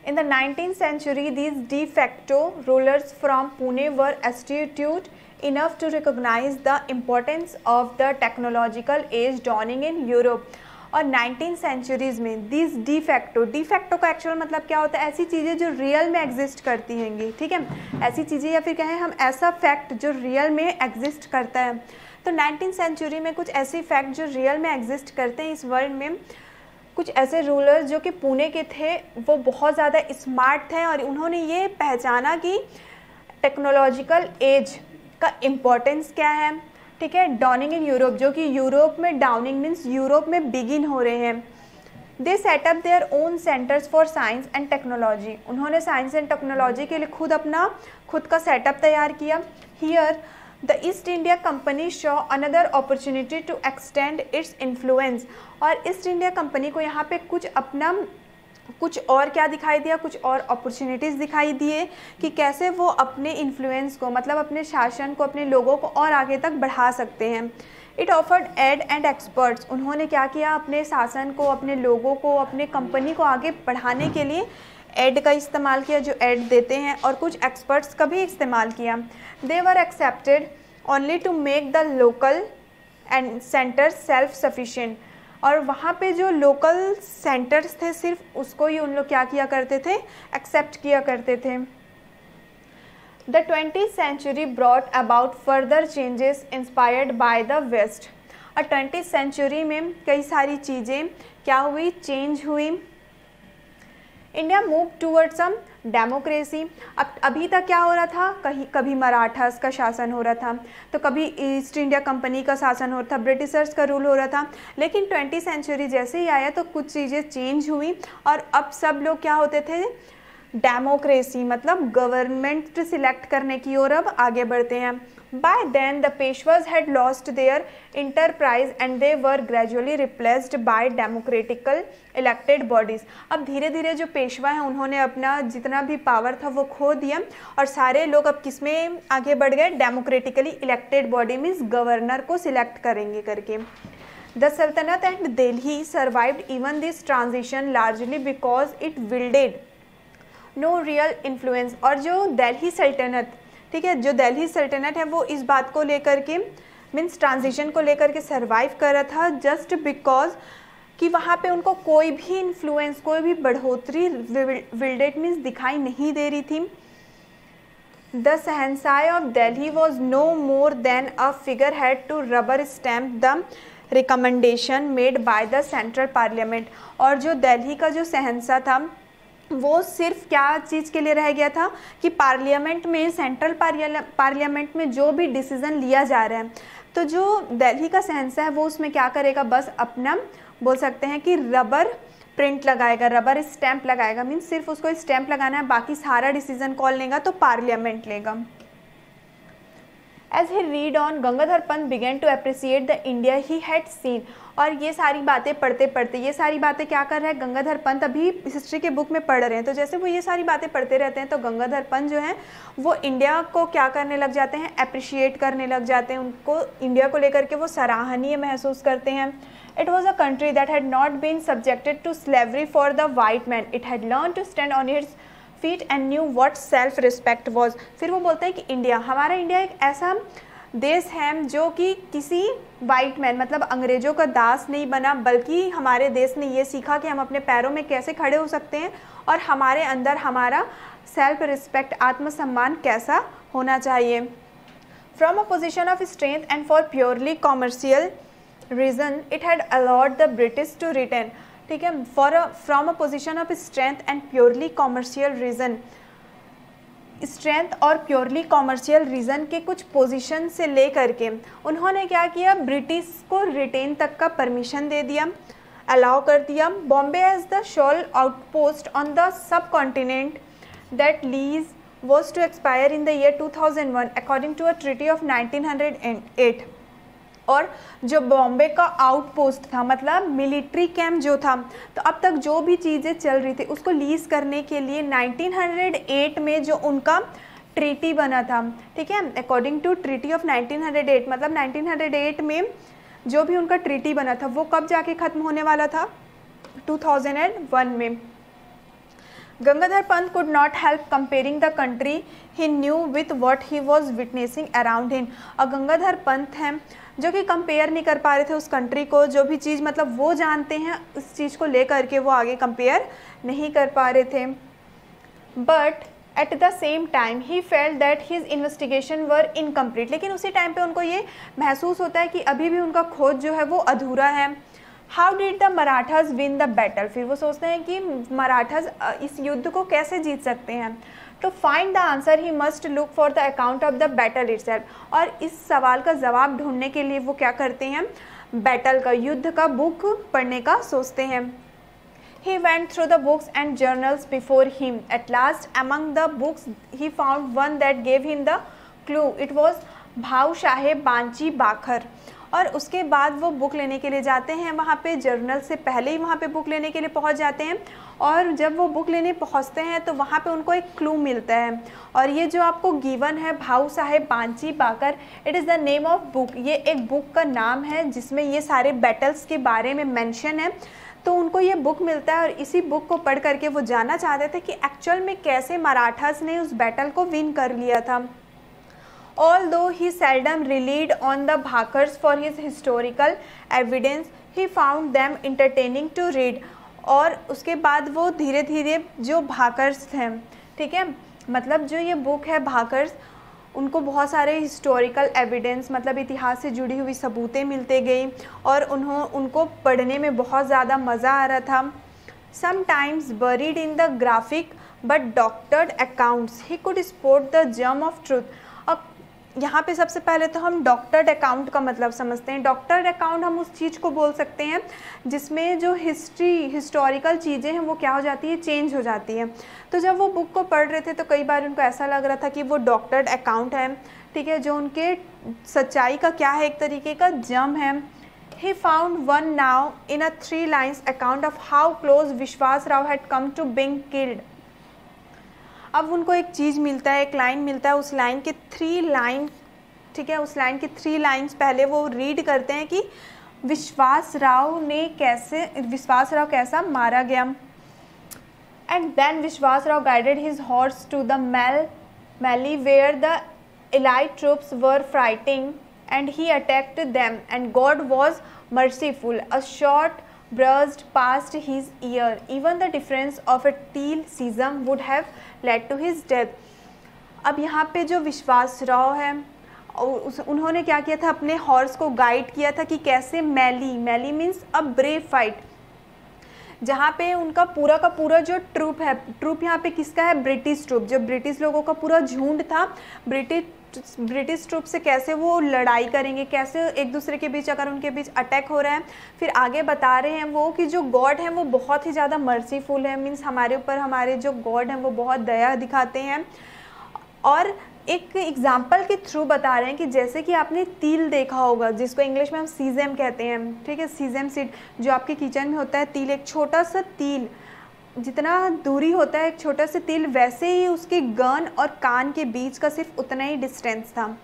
In the nineteen century these de facto rulers from Pune were astute enough to recognize the importance of the technological age dawning in Europe. और नाइनटीन सेंचुरीज़ में this de facto de facto का actual मतलब क्या होता है? ऐसी चीज़ें जो रियल में एग्जिस्ट करती हैंगी, ठीक है? ऐसी चीज़ें या फिर कहें हम ऐसा फैक्ट जो रियल में एग्जिस्ट करता है। तो नाइनटीन सेंचुरी में कुछ ऐसी फैक्ट जो रियल में एग्जिस्ट करते हैं इस वर्ल्ड में कुछ ऐसे रूलर्स जो कि पुणे के थे, वो बहुत ज़्यादा स्मार्ट थे और उन्होंने ये पहचाना कि टेक्नोलॉजिकल एज का इम्पोर्टेंस क्या है। ठीक है डाउनिंग इन यूरोप जो कि यूरोप में डाउनिंग मीन्स यूरोप में बिगिन हो रहे हैं। They set up their own centres for science and technology उन्होंने साइंस एंड टेक्नोलॉजी के लिए खुद अपना, खुद का सेटअप तैयार किया। Here the East India Company saw another opportunity to extend its influence और ईस्ट इंडिया कंपनी को यहाँ पे कुछ अपना, कुछ और क्या दिखाई दिया? कुछ और अपॉर्चुनिटीज़ दिखाई दिए कि कैसे वो अपने इन्फ्लुएंस को मतलब अपने शासन को, अपने लोगों को और आगे तक बढ़ा सकते हैं। It offered aid and experts उन्होंने क्या किया? अपने शासन को, अपने लोगों को, अपने कंपनी को आगे बढ़ाने के लिए एड का इस्तेमाल किया, जो एड देते हैं, और कुछ एक्सपर्ट्स का भी इस्तेमाल किया। They were accepted only to make the local and centre self sufficient और वहाँ पे जो लोकल सेंटर्स थे, सिर्फ़ उसको ही उन लोग क्या किया करते थे? एक्सेप्ट किया करते थे। The twenty century brought about further changes inspired by the West और ट्वेंटी सेंचुरी में कई सारी चीज़ें क्या हुई? चेंज हुई। India move towards some democracy अब, अभी तक क्या हो रहा था? कहीं, कभी मराठास का शासन हो रहा था तो कभी ईस्ट इंडिया कंपनी का शासन हो रहा था ब्रिटिशर्स का रूल हो रहा था। लेकिन ट्वेंटी सेंचुरी जैसे ही आया तो कुछ चीज़ें चेंज हुई और अब सब लोग क्या होते थे? डेमोक्रेसी मतलब गवर्नमेंट सिलेक्ट करने की ओर अब आगे बढ़ते हैं। By then the Peshwas had lost their enterprise and they were gradually replaced by democratically elected bodies अब धीरे धीरे जो पेशवा हैं, उन्होंने अपना जितना भी पावर था, वो खो दिया और सारे लोग अब किसमें आगे बढ़ गए? Democratically elected body means governor को सिलेक्ट करेंगे करके। The sultanate and Delhi survived even this transition largely because it wielded no real influence और जो दिल्ली सल्तनत ठीक है, जो दिल्ली सल्तनत है, वो इस बात को लेकर के मीन्स ट्रांजिशन को लेकर के सर्वाइव कर रहा था जस्ट बिकॉज़ कि वहाँ पे उनको कोई भी इन्फ्लुएंस कोई भी बढ़ोतरी विल्डेड मीन्स दिखाई नहीं दे रही थी। The Shahenshah of Delhi was no more than a figurehead to rubber stamp the recommendation made by the central parliament और जो दिल्ली का जो सहनसा था वो सिर्फ़ क्या चीज़ के लिए रह गया था कि पार्लियामेंट में, सेंट्रल पार्लियामेंट में जो भी डिसीज़न लिया जा रहा है। तो जो दिल्ली का सहनसा है, वो उसमें क्या करेगा? बस अपना बोल सकते हैं कि रबर प्रिंट लगाएगा, रबर स्टैंप लगाएगा। मीन सिर्फ़ उसको स्टैंप लगाना है, बाकी सारा डिसीज़न कॉल लेगा? तो पार्लियामेंट लेगा। As he read on Gangadhar Pant began to appreciate the India he had seen और ये सारी बातें पढ़ते पढ़ते, ये सारी बातें क्या कर रहे हैं? गंगाधर पंत अभी हिस्ट्री के बुक में पढ़ रहे हैं। तो जैसे वो ये सारी बातें पढ़ते रहते हैं तो गंगाधर पंत जो है, वो इंडिया को क्या करने लग जाते हैं? अप्रिशिएट करने लग जाते हैं। उनको इंडिया को लेकर के वो सराहनीय महसूस करते हैं। It was a country that had not been subjected to slavery for the white man. It had learned to stand on its feet and knew what self respect was फिर वो बोलते हैं कि इंडिया हमारा इंडिया एक ऐसा देश है जो कि किसी वाइट मैन मतलब अंग्रेज़ों का दास नहीं बना, बल्कि हमारे देश ने ये सीखा कि हम अपने पैरों में कैसे खड़े हो सकते हैं और हमारे अंदर हमारा सेल्फ रिस्पेक्ट आत्मसम्मान कैसा होना चाहिए। From a position of strength and for purely commercial reason it had allowed the British to retain ठीक है? For from a position of strength and purely commercial reason strength और प्योरली कॉमर्शियल रीज़न के कुछ position से ले करके उन्होंने क्या किया? ब्रिटिश को रिटेन तक का परमिशन दे दिया अलाउ कर दिया। Bombay as the sole outpost on the subcontinent that lease was to expire in the year 2001 according to a treaty of 1908 और जो बॉम्बे का आउटपोस्ट था मतलब मिलिट्री कैंप जो था तो अब तक जो भी चीज़ें चल रही थी, उसको लीज करने के लिए 1908 में जो उनका ट्रीटी बना था, ठीक है? अकॉर्डिंग टू ट्रीटी ऑफ़ 1908 मतलब 1908 में जो भी उनका ट्रीटी बना था, वो कब जाके ख़त्म होने वाला था? 2001 में। Gangadhar Pant could not help comparing the country he knew with what he was witnessing around him और गंगाधर पंत हैं जो कि कंपेयर नहीं कर पा रहे थे उस कंट्री को, जो भी चीज़ मतलब वो जानते हैं, उस चीज़ को ले करके वो आगे कंपेयर नहीं कर पा रहे थे। But at the same time he felt that his investigation were incomplete लेकिन उसी टाइम पे उनको ये महसूस होता है कि अभी भी उनका खोज जो है वो अधूरा है। How did the Marathas win the battle फिर वो सोचते हैं कि मराठाज इस युद्ध को कैसे जीत सकते हैं? To find the answer he must look for the account of the battle it और इस सवाल का जवाब ढूँढने के लिए वो क्या करते हैं? बैटल का, युद्ध का बुक पढ़ने का सोचते हैं। He went through the books and journals before him at last among the books he found one that gave him the clue it was Bhausahebanchi बाखर और उसके बाद वो बुक लेने के लिए जाते हैं। वहाँ पे जर्नल से पहले ही वहाँ पे बुक लेने के लिए पहुँच जाते हैं। और जब वो बुक लेने पहुँचते हैं तो वहाँ पे उनको एक क्लू मिलता है। और ये जो आपको गिवन है, Bhausahebanchi Bakhar it is the name of book ये एक बुक का नाम है, जिसमें ये सारे बैटल्स के बारे में मैंशन है। तो उनको ये बुक मिलता है और इसी बुक को पढ़ करके वो जानना चाहते थे कि एक्चुअल में कैसे मराठास ने उस बैटल को विन कर लिया था। Although he seldom relied on the Bhakars for his historical evidence, he found them entertaining to read. और उसके बाद वो धीरे धीरे जो भाकर्स थे ठीक है? मतलब जो ये बुक है भाकर्स उनको बहुत सारे हिस्टोरिकल एविडेंस मतलब इतिहास से जुड़ी हुई सबूतें मिलते गई और उन्हों उनको पढ़ने में बहुत ज़्यादा मज़ा आ रहा था। Sometimes buried in the graphic but doctored accounts he could spot the gem of truth यहाँ पे सबसे पहले तो हम डॉक्टर्ड अकाउंट का मतलब समझते हैं। डॉक्टर्ड अकाउंट हम उस चीज़ को बोल सकते हैं जिसमें जो हिस्ट्री हिस्टोरिकल चीज़ें हैं, वो क्या हो जाती है? चेंज हो जाती है। तो जब वो बुक को पढ़ रहे थे तो कई बार उनको ऐसा लग रहा था कि वो डॉक्टर्ड अकाउंट है। ठीक है, जो उनके सच्चाई का क्या है, एक तरीके का जम है। He found one now in a three lines account of how close Vishwas Rao had come to being killed अब उनको एक चीज़ मिलता है, एक लाइन मिलता है, उस लाइन के थ्री लाइन ठीक है, उस लाइन के थ्री लाइन्स पहले वो रीड करते हैं कि विश्वास राव ने कैसे, विश्वास राव कैसा मारा गया and then Vishwas Rao guided his horse to the melee where the elite troops were fighting and he attacked them and God was merciful a short bruised past his ear. Even the difference of a teal season would have led to his death अब यहाँ पे जो विश्वास राव है उस, उन्होंने क्या किया था? अपने हॉर्स को गाइड किया था कि कैसे मैली मैली मीन्स अ ब्रेव फाइट जहाँ पे उनका पूरा का पूरा जो ट्रूप है ट्रूप यहाँ पे किसका है? ब्रिटिश ट्रूप जो ब्रिटिश लोगों का पूरा झुंड था ब्रिटिश ब्रिटिश ट्रूप से कैसे वो लड़ाई करेंगे, कैसे एक दूसरे के बीच अगर उनके बीच अटैक हो रहा है, फिर आगे बता रहे हैं वो कि जो गॉड हैं वो बहुत ही ज़्यादा मर्सीफुल है मीन्स हमारे ऊपर हमारे जो गॉड हैं वो बहुत दया दिखाते हैं। और एक एग्ज़ाम्पल के थ्रू बता रहे हैं कि जैसे कि आपने तिल देखा होगा, जिसको इंग्लिश में हम सीजेम कहते हैं, ठीक है? सीजेम सीड जो आपके किचन में होता है, तिल, एक छोटा सा तिल जितना दूरी होता है एक छोटा सा तिल वैसे ही उसके गन और कान के बीच का सिर्फ़ उतना ही डिस्टेंस था।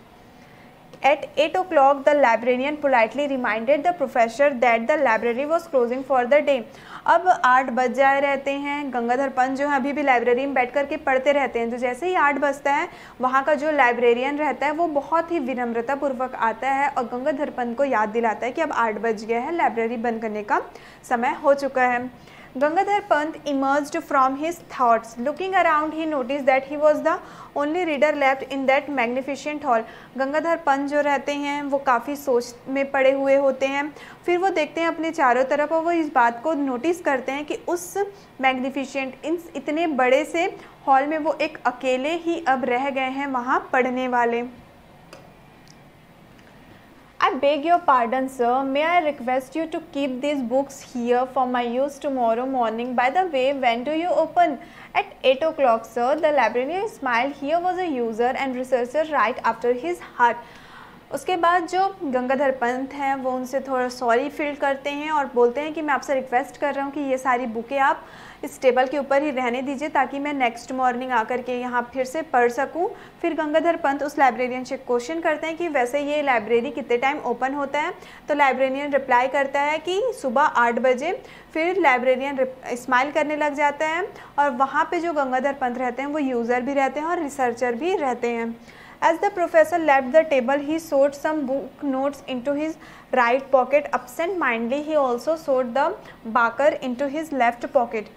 At 8 o'clock, the librarian politely reminded the professor that the library was closing for the day. अब आठ बज जाए रहते हैं। गंगाधर पंत जो है अभी भी लाइब्रेरी में बैठ करके पढ़ते रहते हैं। तो जैसे ही आठ बजता है वहाँ का जो लाइब्रेरियन रहता है वो बहुत ही विनम्रतापूर्वक आता है और गंगाधर पंत को याद दिलाता है कि अब आठ बज गया है लाइब्रेरी बंद करने का समय हो चुका है। Gangadhar Pant emerged from his thoughts. Looking around, he noticed that he was the only reader left in that magnificent hall. Gangadhar Pant जो रहते हैं वो काफ़ी सोच में पड़े हुए होते हैं फिर वो देखते हैं अपने चारों तरफ़ और वो इस बात को नोटिस करते हैं कि उस मैग्निफिशेंट इन इतने बड़े से हॉल में वो एक अकेले ही अब रह गए हैं वहाँ पढ़ने वाले I beg your pardon, sir. May I request you to keep these books here for my use tomorrow morning? By the way, when do you open? At 8 o'clock, sir. The librarian smiled. Here was a user and researcher right after his heart. उसके बाद जो गंगाधर पंत हैं वो उनसे थोड़ा sorry feel करते हैं और बोलते हैं कि मैं आपसे रिक्वेस्ट कर रहा हूँ कि ये सारी बुकें आप इस टेबल के ऊपर ही रहने दीजिए ताकि मैं नेक्स्ट मॉर्निंग आकर के यहाँ फिर से पढ़ सकूँ फिर गंगाधर पंत उस लाइब्रेरियन से क्वेश्चन करते हैं कि वैसे ये लाइब्रेरी कितने टाइम ओपन होता है तो लाइब्रेरियन रिप्लाई करता है कि सुबह आठ बजे फिर लाइब्रेरियन स्माइल करने लग जाता है और वहाँ पर जो गंगाधर पंत रहते हैं वो यूज़र भी रहते हैं और रिसर्चर भी रहते हैं As the professor left the table, he sewed some book notes into his right pocket. Absent-mindedly, he also sewed the Barker into his left pocket.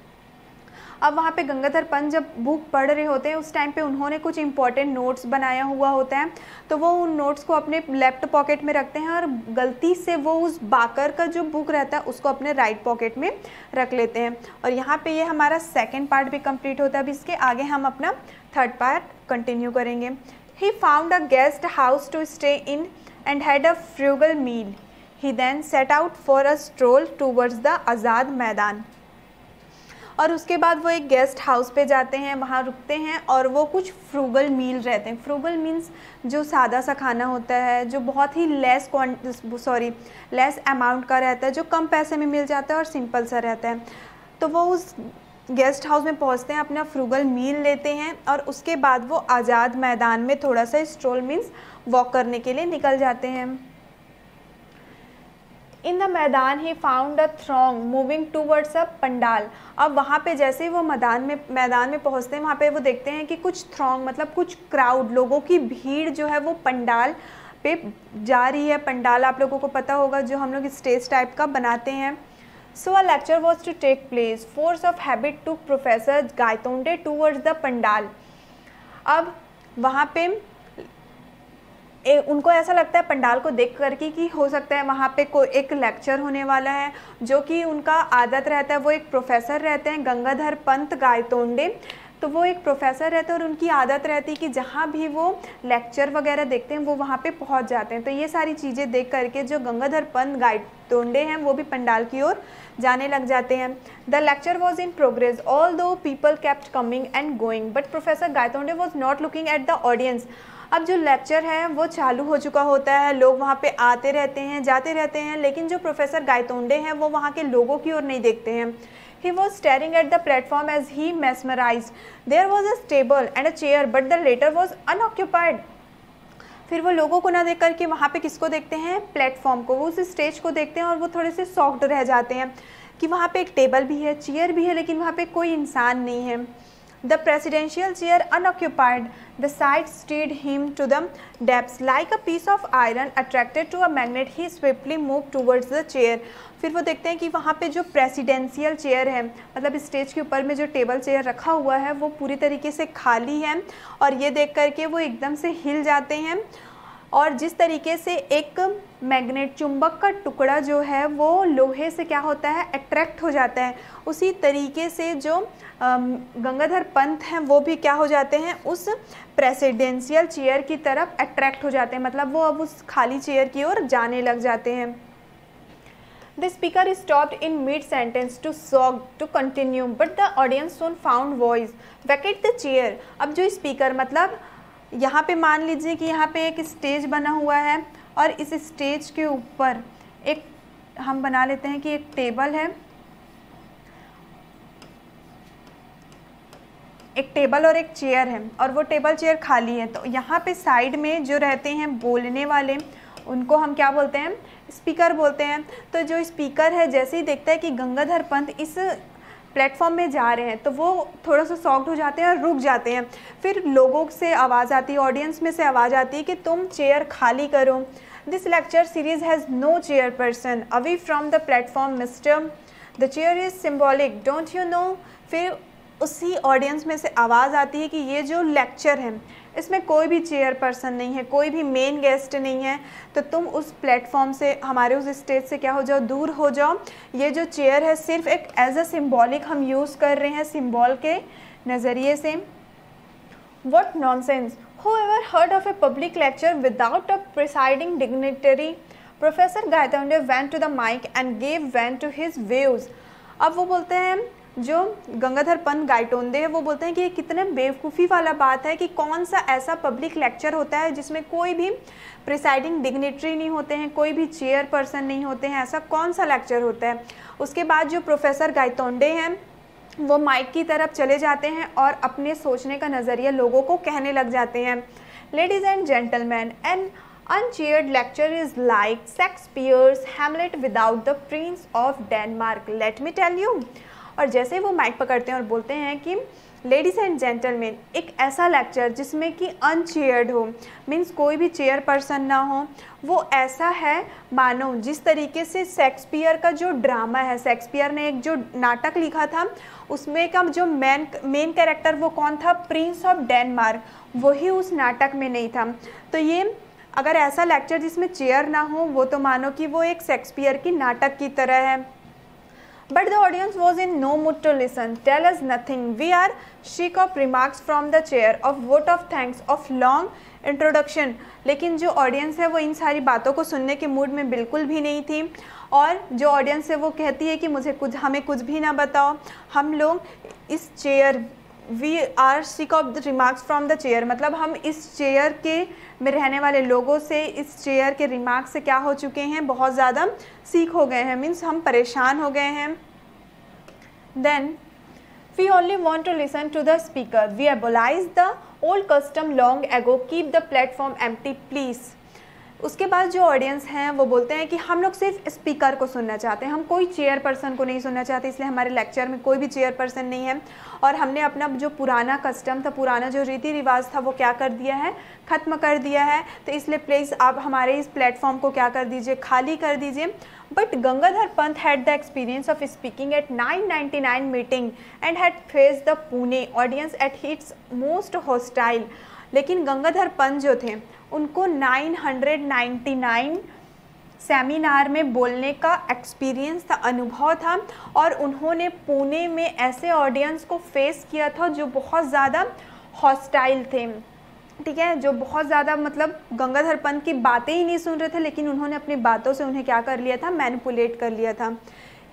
अब वहाँ पे गंगाधर पंत जब बुक पढ़ रहे होते हैं, उस टाइम पे उन्होंने कुछ इंपॉर्टेंट नोट्स बनाया हुआ होता है। तो वो उन नोट्स को अपने लेफ़्ट पॉकेट में रखते हैं और गलती से वो उस बाकर का जो बुक रहता है, उसको अपने राइट पॉकेट में रख लेते हैं। और यहाँ पर ये हमारा सेकेंड पार्ट भी कंप्लीट होता है। अभी इसके आगे हम अपना थर्ड पार्ट कंटिन्यू करेंगे। He found a guest house to stay in and had a frugal meal. He then set out for a stroll towards the Azad मैदान और उसके बाद वो एक गेस्ट हाउस पे जाते हैं, वहाँ रुकते हैं और वो कुछ फ्रूगल मील रहते हैं। फ्रूगल मीन्स जो सादा सा खाना होता है, जो बहुत ही लेस सॉरी लेस अमाउंट का रहता है, जो कम पैसे में मिल जाता है और सिंपल सा रहता है। तो वो उस गेस्ट हाउस में पहुँचते हैं, अपना फ्रूगल मील लेते हैं और उसके बाद वो आज़ाद मैदान में थोड़ा सा स्ट्रोल मीन्स वॉक करने के लिए निकल जाते हैं। In the maidan he found a throng moving towards a pandal अब वहाँ पे जैसे ही वो मैदान में मैदान में पहुँचते हैं, वहाँ पे वो देखते हैं कि कुछ थ्रॉन्ग मतलब कुछ क्राउड लोगों की भीड़ जो है वो पंडाल पे जा रही है। पंडाल आप लोगों को पता होगा, जो हम लोग स्टेज टाइप का बनाते हैं। So a lecture was to take place force of habit to professor Gaitonde towards the pandal अब वहाँ पे ए, उनको ऐसा लगता है पंडाल को देख करके कि हो सकता है वहाँ पे कोई एक लेक्चर होने वाला है जो कि उनका आदत रहता है। वो एक प्रोफेसर रहते हैं गंगाधर पंत गायतोंडे। तो वो एक प्रोफेसर रहते हैं और उनकी आदत रहती है कि जहाँ भी वो लेक्चर वगैरह देखते हैं वो वहाँ पे पहुँच जाते हैं। तो ये सारी चीज़ें देख करके जो गंगाधर पंत गायतोंडे हैं वो भी पंडाल की ओर जाने लग जाते हैं। The lecture was in progress although people kept coming and going but professor Gaitonde was not looking at the audience अब जो लेक्चर है, वो चालू हो चुका होता है। लोग वहाँ पे आते रहते हैं, जाते रहते हैं, लेकिन जो प्रोफेसर गायतोंडे हैं, वो वहाँ के लोगों की ओर नहीं देखते हैं। He was staring at the platform as he mesmerise there was a table and a chair but the latter was unoccupied फिर वो लोगों को ना देख करके वहाँ पे किसको देखते हैं? प्लेटफॉर्म को। वो उस स्टेज को देखते हैं और वो थोड़े से सॉफ्ट रह जाते हैं कि वहाँ पे एक टेबल भी है चेयर भी है, लेकिन वहाँ पे कोई इंसान नहीं है। The presidential chair unoccupied, the side steered him to the depths. Like a piece of iron attracted to a magnet, he swiftly moved towards the chair. फिर वो देखते हैं कि वहाँ पे जो प्रेसिडेंशियल चेयर है मतलब स्टेज के ऊपर में जो टेबल चेयर रखा हुआ है वो पूरी तरीके से खाली है और ये देख करके वो एकदम से हिल जाते हैं और जिस तरीके से एक मैग्नेट चुंबक का टुकड़ा जो है वो लोहे से क्या होता है अट्रैक्ट हो जाता है उसी तरीके से जो गंगाधर पंत हैं, वो भी क्या हो जाते हैं, उस प्रेसिडेंशियल चेयर की तरफ़ अट्रैक्ट हो जाते हैं मतलब वो अब उस खाली चेयर की ओर जाने लग जाते हैं। The speaker stopped in mid sentence to sought to continue but the audience soon found voice vacate the chair अब जो स्पीकर मतलब यहाँ पे मान लीजिए कि यहाँ पे एक स्टेज बना हुआ है, और इस स्टेज के ऊपर एक, हम बना लेते हैं कि एक टेबल है एक टेबल और एक चेयर है और वो टेबल चेयर खाली है। तो यहाँ पे साइड में जो रहते हैं बोलने वाले, उनको हम क्या बोलते हैं? स्पीकर बोलते हैं। तो जो स्पीकर है, जैसे ही देखता है कि गंगाधर पंत इस प्लेटफॉर्म में जा रहे हैं तो वो थोड़ा सा सॉफ्ट हो जाते हैं और रुक जाते हैं। फिर लोगों से आवाज़ आती है, ऑडियंस में से आवाज़ आती है कि तुम चेयर खाली करो। This lecture series has no chair person away from the platform mister the chair is symbolic don't you know फिर उसी ऑडियंस में से आवाज़ आती है कि ये जो लेक्चर है, इसमें कोई भी चेयर पर्सन नहीं है, कोई भी मेन गेस्ट नहीं है। तो तुम उस प्लेटफॉर्म से, हमारे उस स्टेज से क्या हो जाओ, दूर हो जाओ। ये जो चेयर है, सिर्फ़ एक एज अ सिम्बॉलिक हम यूज़ कर रहे हैं सिम्बॉल के नज़रिए से। What nonsense who ever heard of a public lecture without a presiding dignitary professor Gaitonde went to the mike and gave went to his views अब वो बोलते हैं जो गंगाधर पंत गाइटोंदे है, वो बोलते हैं कि ये कितने बेवकूफ़ी वाला बात है कि कौन सा ऐसा पब्लिक लेक्चर होता है जिसमें कोई भी प्रिसाइडिंग डिग्नेटरी नहीं होते हैं, कोई भी चेयर पर्सन नहीं होते हैं, ऐसा कौन सा लेक्चर होता है? उसके बाद जो प्रोफेसर गाइतोंडे हैं, वो माइक की तरफ़ चले जाते हैं और अपने सोचने का नज़रिया लोगों को कहने लग जाते हैं। Ladies and gentleman an unchaired lecture is like Shakespeare's Hamlet without the prince of Denmark let me tell you और जैसे ही वो माइक पकड़ते हैं और बोलते हैं कि लेडीज़ एंड जेंटलमैन एक ऐसा लेक्चर जिसमें कि अनचेयर्ड हो मीन्स कोई भी चेयर पर्सन ना हो, वो ऐसा है, मानो, जिस तरीके से शेक्सपियर का जो ड्रामा है शेक्सपियर ने एक जो नाटक लिखा था, उसमें का जो मेन मेन कैरेक्टर वो कौन था? प्रिंस ऑफ़ डेनमार्क वही उस नाटक में नहीं था। तो ये, अगर ऐसा लेक्चर जिसमें चेयर ना हो, वो तो मानो कि वो एक शेक्सपियर की नाटक की तरह है। But the audience was in no mood to listen. Tell us nothing. We are sheik of remarks from the chair of vote of thanks of long introduction. लेकिन जो ऑडियंस है वो इन सारी बातों को सुनने के मूड में बिल्कुल भी नहीं थी और जो ऑडियंस है वो कहती है कि मुझे कुछ हमें कुछ भी ना बताओ हम लोग इस chair we are sick of the remarks from the chair मतलब हम इस चेयर के में रहने वाले लोगों से, इस चेयर के रिमार्क से क्या हो चुके हैं? बहुत ज़्यादा सीख हो गए हैं। मीन्स हम परेशान हो गए हैं। Then only want to listen to the speaker we abolish the old custom long ago keep the platform empty please उसके बाद जो ऑडियंस हैं, वो बोलते हैं कि हम लोग सिर्फ़ स्पीकर को सुनना चाहते हैं। हम कोई चेयर पर्सन को नहीं सुनना चाहते, इसलिए हमारे लेक्चर में कोई भी चेयर पर्सन नहीं है। और हमने अपना जो पुराना कस्टम था, पुराना जो रीति रिवाज था, वो क्या कर दिया है? ख़त्म कर दिया है। तो इसलिए प्लीज़ आप हमारे इस प्लेटफॉर्म को क्या कर दीजिए, खाली कर दीजिए। But Gangadhar Pant had the experience of speaking at 999 meeting and had face the Pune audience at its most hostile लेकिन गंगाधर पंत जो थे, उनको 999 सेमिनार में बोलने का एक्सपीरियंस था, अनुभव था और उन्होंने पुणे में ऐसे ऑडियंस को फेस किया था जो बहुत ज़्यादा हॉस्टाइल थे। ठीक है? जो बहुत ज़्यादा मतलब गंगाधर पंत की बातें ही नहीं सुन रहे थे, लेकिन उन्होंने अपनी बातों से उन्हें क्या कर लिया था? मैनिपुलेट कर लिया था।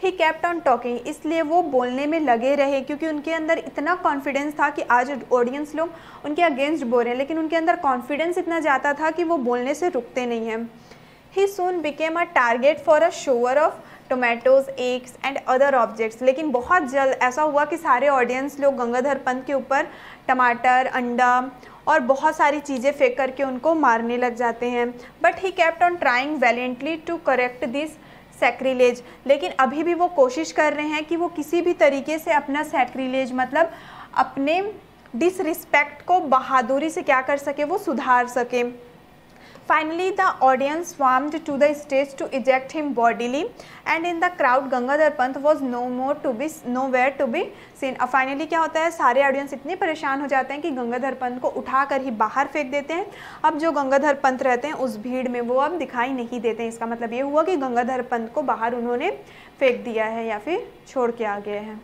ही कैप्ट ऑन टॉकिंग इसलिए वो बोलने में लगे रहे क्योंकि उनके अंदर इतना कॉन्फिडेंस था कि आज ऑडियंस लोग उनके अगेंस्ट बोल रहे हैं। लेकिन उनके अंदर कॉन्फिडेंस इतना ज़्यादा था कि वो बोलने से रुकते नहीं हैं। He soon became a target for a shower of tomatoes eggs and other objects लेकिन बहुत जल्द ऐसा हुआ कि सारे ऑडियंस लोग गंगाधर पंत के ऊपर टमाटर, अंडा और बहुत सारी चीज़ें फेंक करके उनको मारने लग जाते हैं। But he kept on trying valiantly to correct this sacrilege लेकिन अभी भी वो कोशिश कर रहे हैं कि वो किसी भी तरीके से अपना सेक्रीलेज मतलब अपने डिसरिस्पेक्ट को बहादुरी से क्या कर सके, वो सुधार सके। Finally, the audience swarmed to the stage to eject him bodily. And in the crowd Gangadhar Pant was no more to be nowhere to be seen. अब फाइनली क्या होता है? सारे ऑडियंस इतने परेशान हो जाते हैं कि गंगाधर पंत को उठा कर ही बाहर फेंक देते हैं। अब जो गंगाधर पंत रहते हैं उस भीड़ में वो अब दिखाई नहीं देते हैं। इसका मतलब ये हुआ कि गंगाधर पंत को बाहर उन्होंने फेंक दिया है या फिर छोड़ के आ गए हैं।